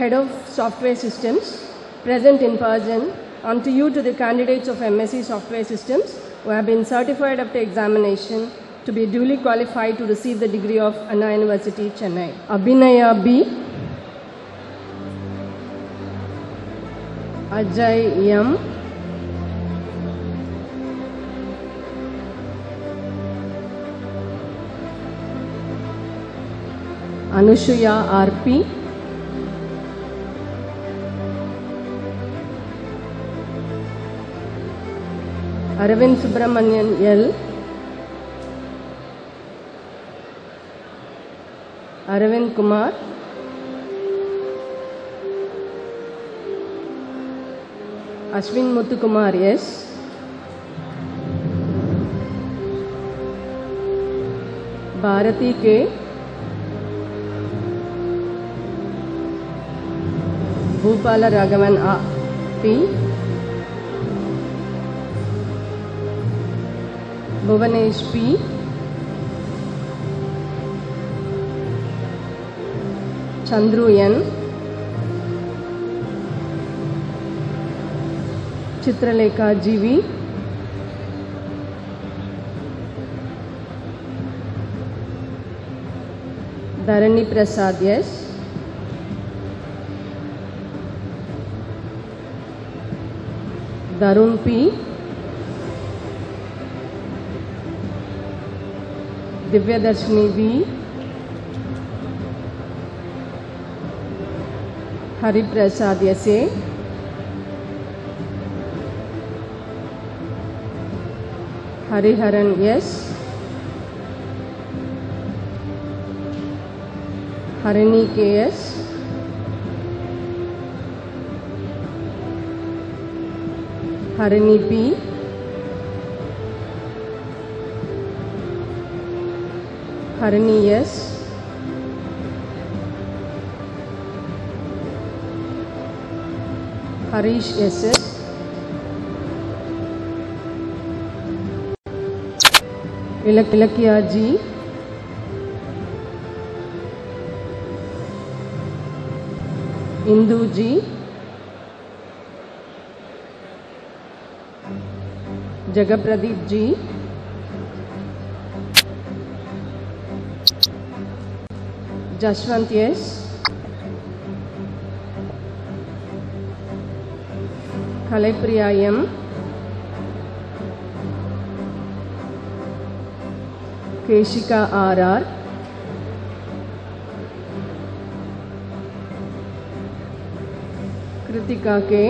Head of Software Systems, present in person unto you to the candidates of MSc Software Systems who have been certified after examination to be duly qualified to receive the degree of Anna University, Chennai. Abhinaya B. Ajay M. Anushuya RP. Arvind Subramanian L Arvind Kumar Ashwin Muthukumar S Bharathi K Bhupal Raghavan R P Bhuvanesh P Chandru N. Chitralekha G V. Dharani Prasad S. Dharun P. Divyadarshini भी। Hariprasad S Hariharan S. Harini K S Harini P. Harini S Harish S Ilakkiya G Indu G Jagapradeep G Jashwanth S Kalaipriya M Keshika R R Krithika K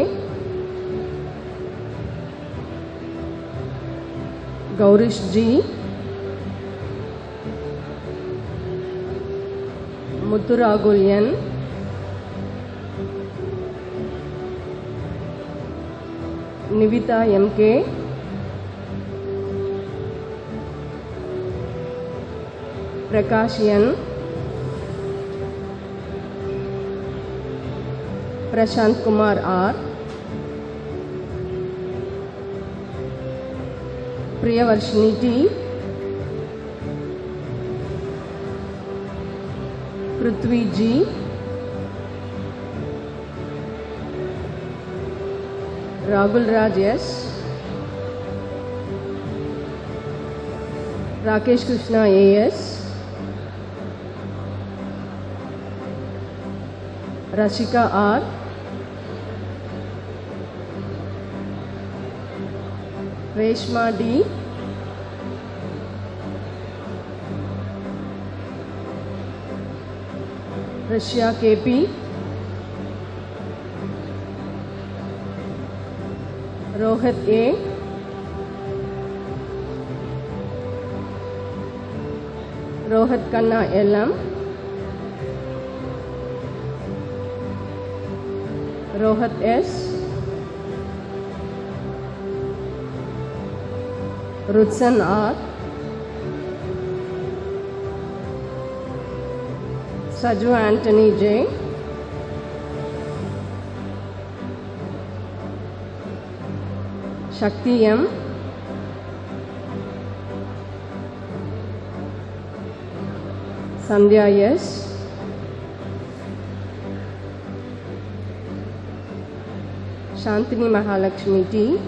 Gowrish G Muthuragul N. Nivita MK. Prakash N. Prashant Kumar R. Priyavarshini Prithvi G. Rahul Raj S Rakesh Krishna A S Rashika R. Reshma D. Rashiya K P Rohit A. Rohit Kanna L M Rohit S. रुत्सन R. Saju Anthony J, Shakti M, Sandhya S, Shantini Mahalakshmi T,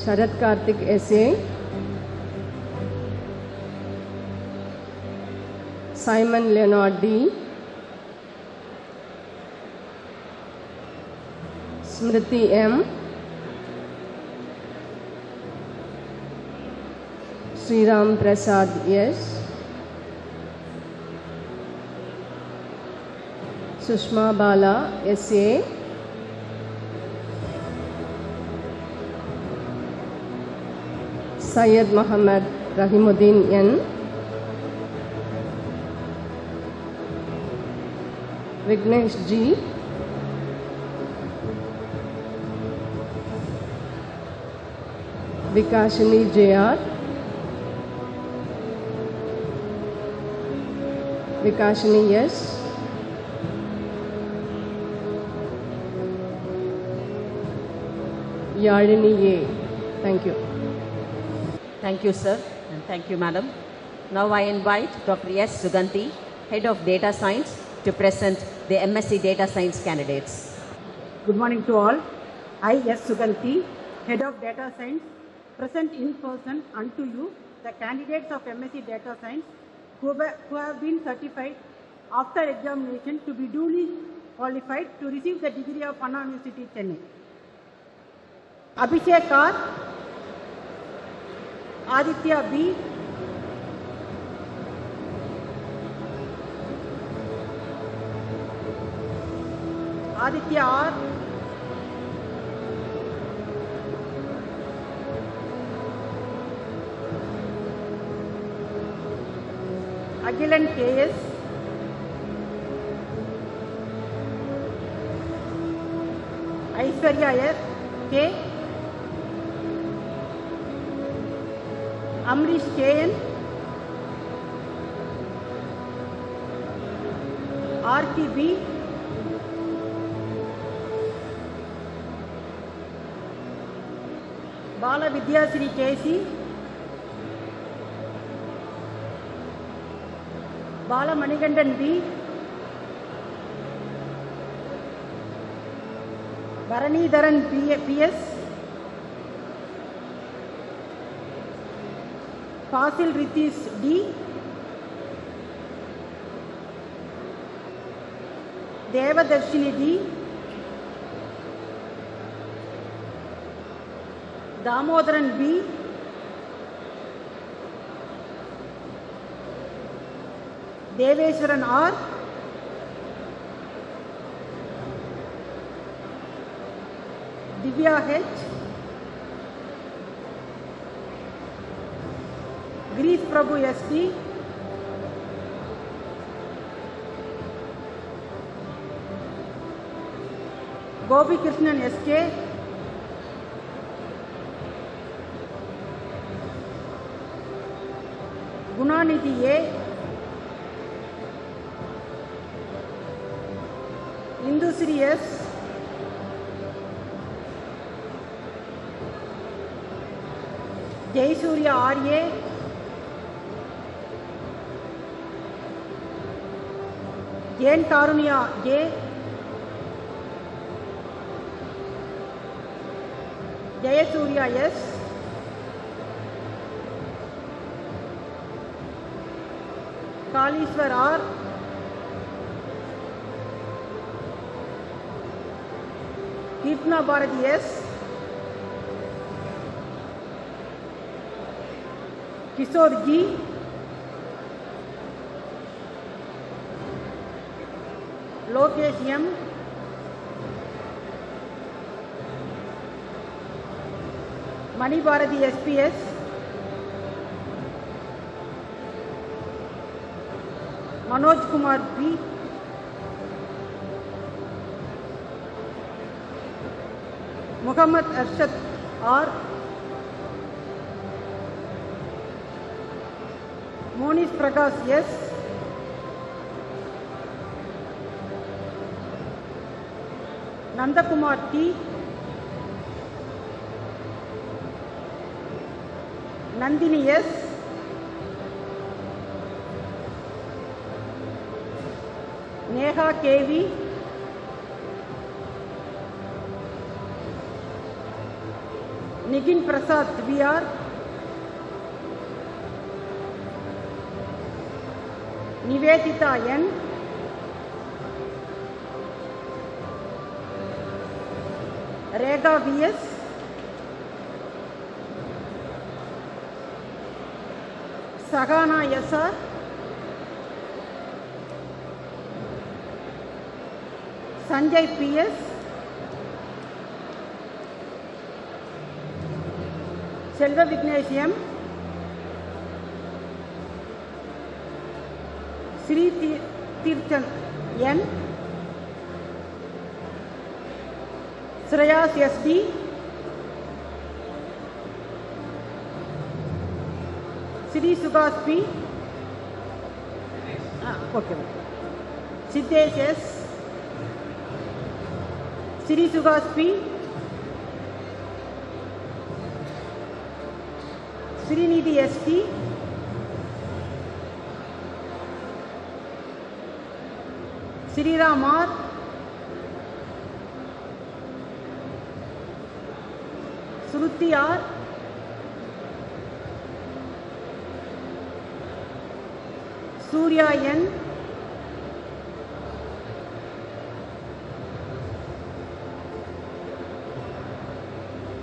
Sharat Karthik S.A., Simon Leonard D, Smriti M, Sriram Prasad S, Sushma Bala S.A., Syed Muhammad Rahimuddin N, Vignesh G, Vikashini JR, Vikashini S, Yardini A. Thank you. Thank you, sir, and thank you, madam. Now I invite Dr. S. Suganti, Head of Data Science, to present the MSc Data Science candidates. Good morning to all. I, S. Suganti, Head of Data Science, present in person unto you the candidates of MSc Data Science who who have been certified after examination to be duly qualified to receive the degree of Anna University, Chennai. Abhishek R. Aditya B. Aditya R Akhilan K S Aishwarya K. Amrish K N R B. Bala Vidyashree KC Bala Manigandan B. Bharanidharan PS Fazil Ritesh D. Devadarshini D. Damodar B Deveshwaran R Divya H grief Prabhu S P Gopi Krishnan SK K Jai Surya Jayasuriya आर्य। जेन तारुणिया ये। Jayasuriya S कालीश्वर और Keerthana Bharathi S Kishore G. Lokesh M Manibharathi S P S. Manoj Kumar भी मोहम्मद अरशद और Monish Prakash S Nandakumar T. Nandini S Rekha K V. Nitin Prasad Bihar Nivedita N. Rekha V S. Sagana S R Ah, okay. okay. Siddesh S. Shri Subhash P Srinidhi S T Sriram R Shruti R Surya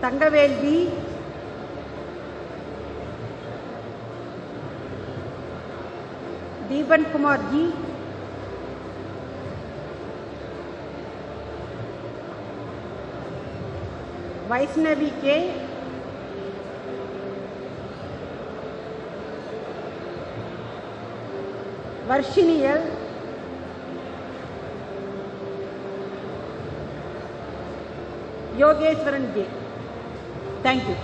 Thangavel Deepan Kumar G Vaishnavi K Varshiniyal Yogeshwaran ji Thank you.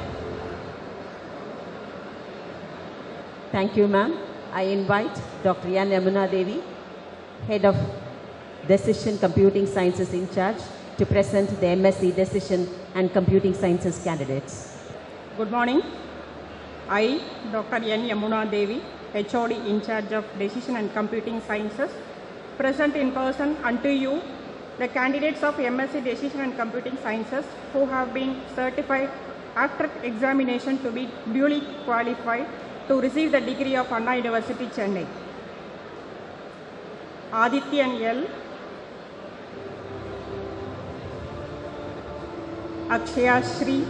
Thank you, ma'am. I invite Dr. Yan Yamuna Devi, Head of Decision Computing Sciences in charge, to present the MSc Decision and Computing Sciences candidates. Good morning. I, Dr. N. Yamuna Devi, HOD in charge of Decision and Computing Sciences, present in person unto you the candidates of MSc Decision and Computing Sciences who have been certified after examination to be duly qualified to receive the degree of Anna University, Chennai. Adityan L. Akshaya Shri.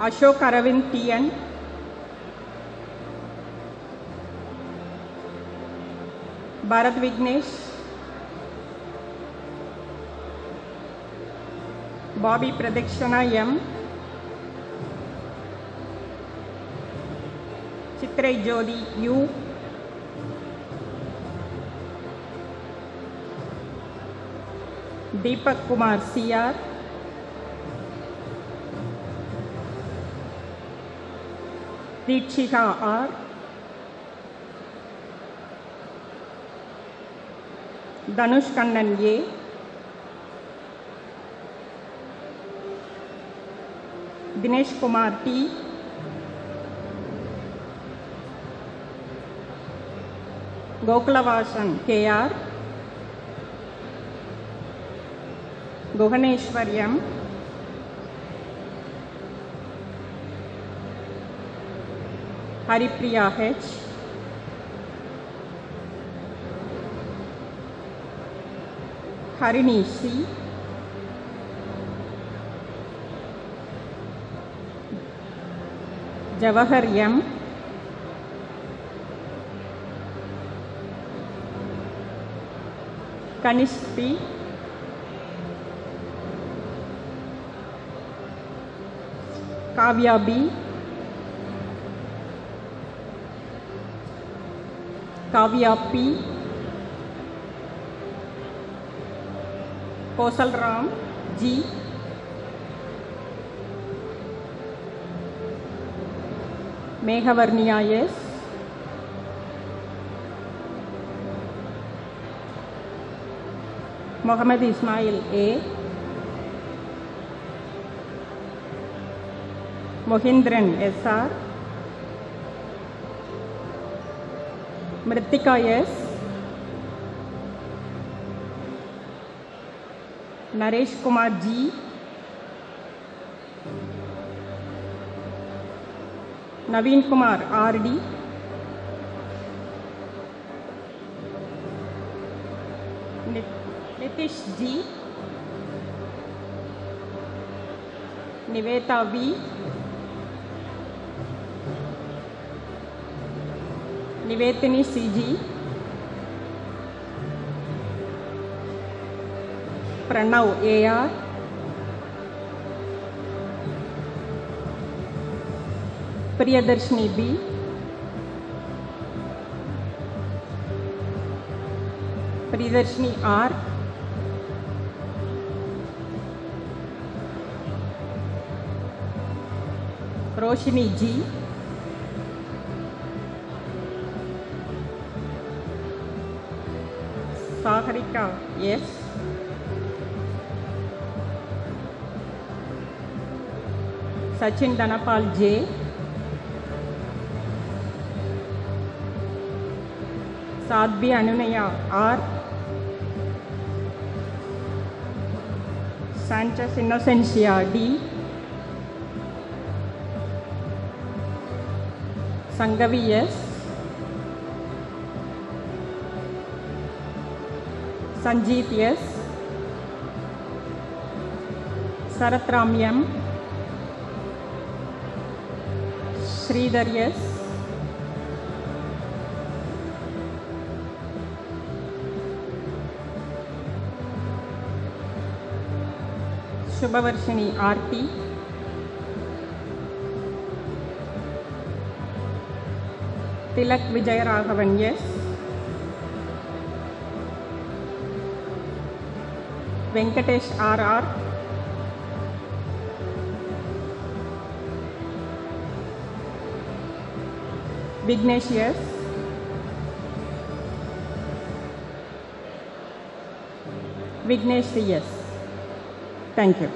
Ashok Aravind TN. Bharat Vignesh Bobby Pradakshina M Chitre Jyoti U Deepak Kumar C R Deekshika R Dhanush Kannan A Dinesh Kumar T Gokulavasan K R Bhuvaneshwar M Haripriya H हरिणीशी जवहर्यम कनिष्पि काव्याबी काव्यापी Kaushal Ram G. मेघवर्णिया S Mohammed Ismail A Mohindran SR Mrithika S Naresh Kumar G. Naveen Kumar R D. Nitish G. Niveta V. Nivethini C G. Pranav A R Priyadarshini B Priyadarshini R Roshini G Saharika S Dhanapal J. Sadhvi Anunaya R. Sanchez Innocencia D. Sangavi S. Sanjeev S. Saratram M. Sridhar S Shubhavarshini Aarti. Tilak Vijay Raghavan S Venkatesh R R. Vignesh S. Vignesh C.S. Thank you.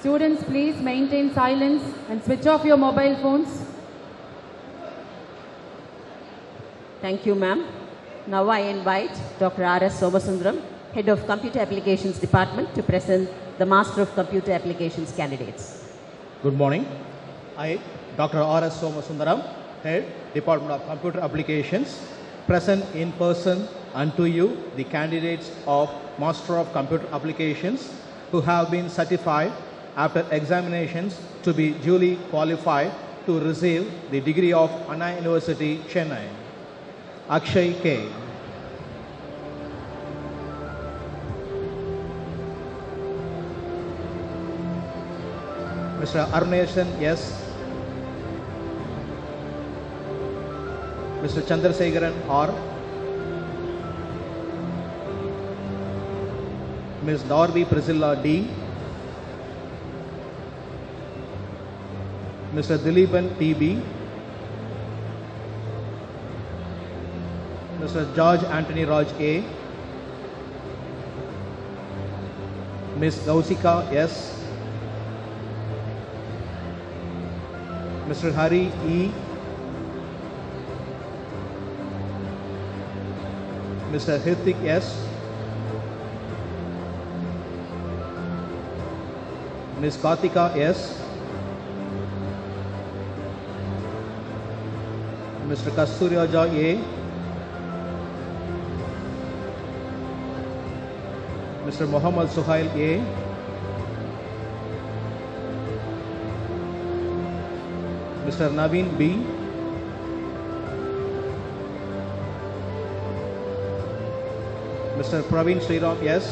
Students, please maintain silence and switch off your mobile phones. Thank you, ma'am. Now I invite Dr. R.S. Somasundaram, Head of Computer Applications Department, to present the Master of Computer Applications candidates. Good morning. I, Dr. R.S. Somasundaram, Head, Department of Computer Applications, present in person unto you the candidates of Master of Computer Applications who have been certified after examinations to be duly qualified to receive the degree of Anna University, Chennai. Akshay K. Mr. Arunation S. Mr. Chandrasekharan R. Ms. Dorby Priscilla D. Mr. Dileepan TB. Mr. George Anthony Raj A. Ms. Gausika S. Mr. Hari E. Mr. Hithik S. Ms. Kartika S. Mr. Kasturyaja A. Mr. Muhammad Suhail A. Mr. Naveen B. Mr. Praveen Sriram yes.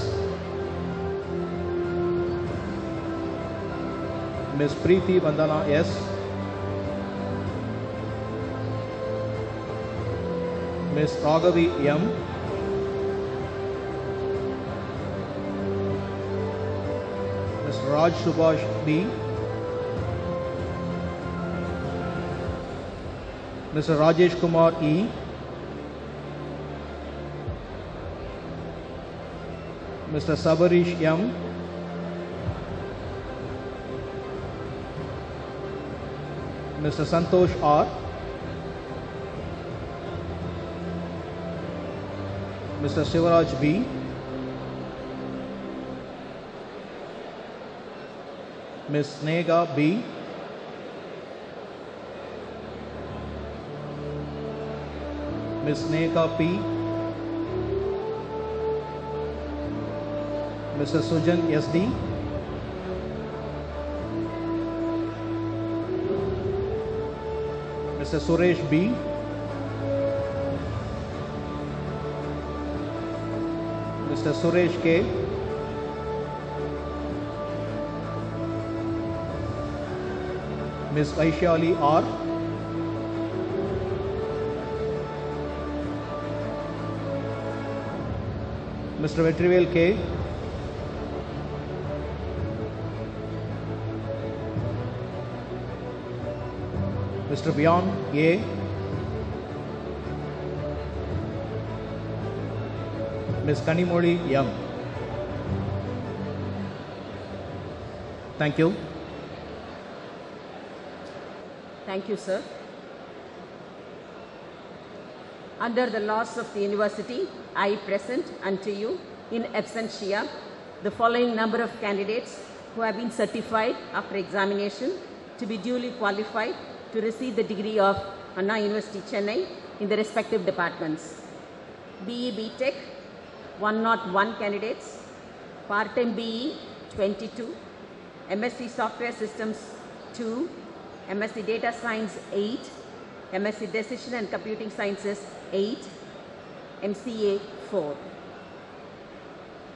Ms. Preeti Vandana yes. Ms. Raghavi M. Mr. Raj Subhash B. Mr. Rajesh Kumar E. Mr. Sabarish M. Mr. Santosh R. Mr. Sivaraj B. Ms. Nega B. Ms. Nega P. Mr. Sujan SD. Mr. Suresh B. Mr. Suresh K. Ms. Vaishali R. Mr. Vetrivel K. Mr. Beyond A. Ms. Kanimoli M. Thank you. Thank you, sir. Under the laws of the university, I present unto you in absentia the following number of candidates who have been certified after examination to be duly qualified to receive the degree of Anna University Chennai in the respective departments. BE BTech 101 candidates, part-time BE 22, MSc Software Systems 2, MSc Data Science 8, MSc Decision and Computing Sciences 8, MCA 4.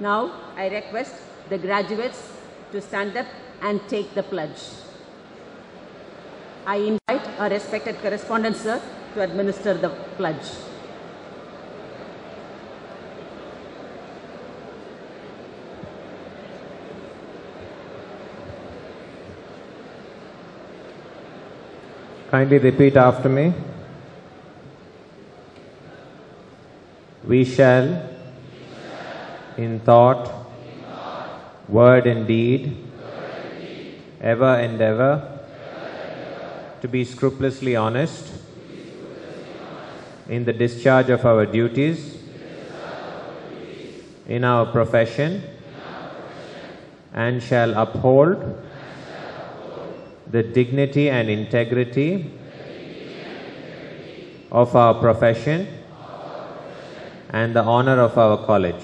Now I request the graduates to stand up and take the pledge. I invite our respected correspondent sir to administer the pledge. Kindly repeat after me. We shall, in thought, word and deed, ever endeavor to be scrupulously honest, in the discharge of our duties, in, our profession, and shall uphold, the dignity and integrity, of, our profession and the honor of our college.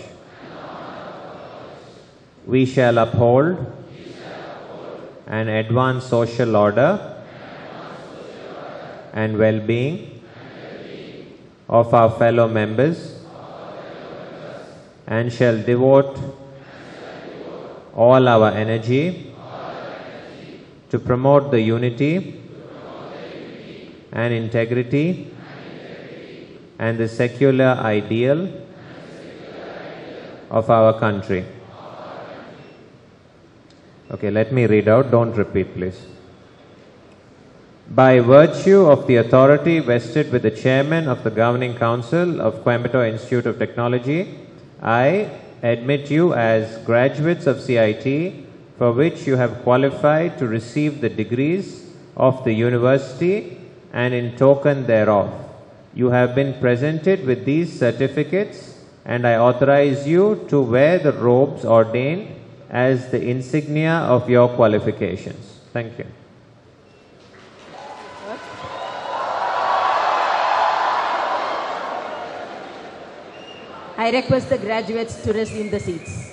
We shall uphold, we shall uphold an advanced social order and well-being of our fellow members and shall devote all our energy to promote the unity and integrity and the secular ideal of our country. Okay, let me read out, don't repeat please. By virtue of the authority vested with the chairman of the governing council of Coimbatore Institute of Technology, I admit you as graduates of CIT for which you have qualified to receive the degrees of the university and in token thereof. You have been presented with these certificates and I authorize you to wear the robes ordained as the insignia of your qualifications. Thank you. I request the graduates to resume the seats.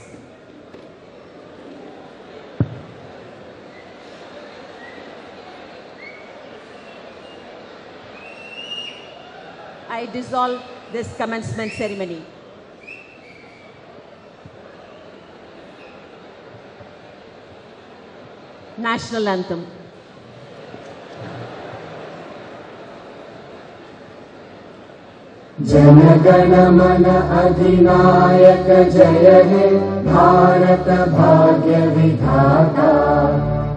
I dissolve this commencement ceremony. National Anthem. जनगणमन अधिनायक जय हे भारत भाग्य विधाता।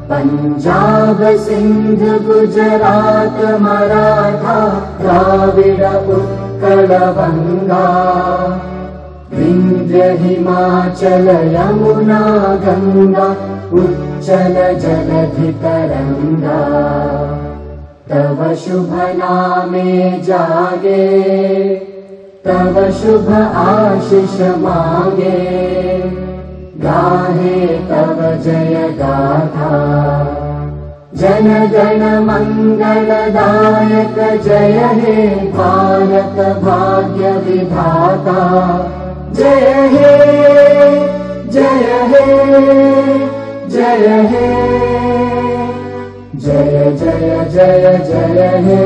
पञ्जाब सिन्ध गुजरात मराठा द्राविड प्राविड पुष्कळगङ्गा इन्द्रहिमाचल यमुना गङ्गा उच्चल जलधितरङ्गा तव शुभ नामे जागे तव शुभ आशीष मांगे। गाहे तव जय गाथा। जन गण मंगलदायक जय हे भारत भाग्य विधाता। जय हे जय हे जय हे जय जय जय जय हे।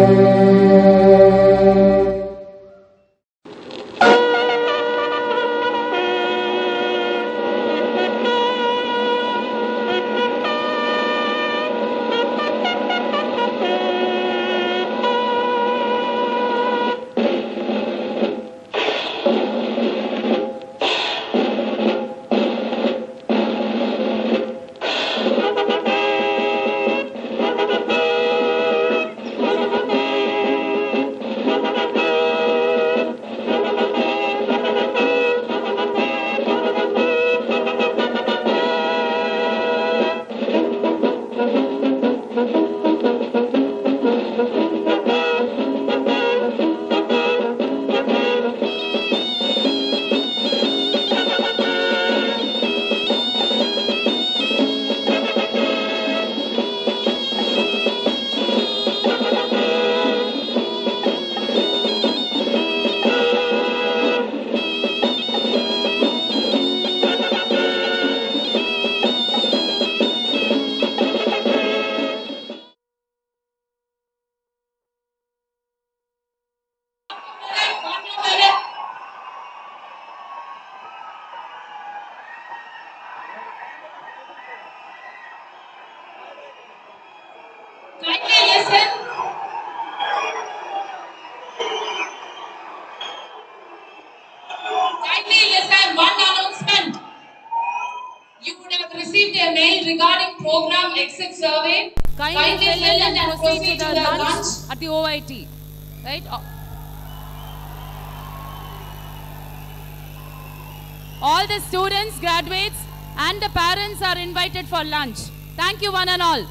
Are invited for lunch. Thank you, one and all.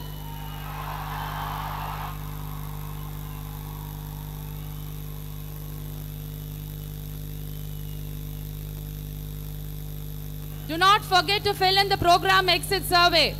Do not forget to fill in the program exit survey.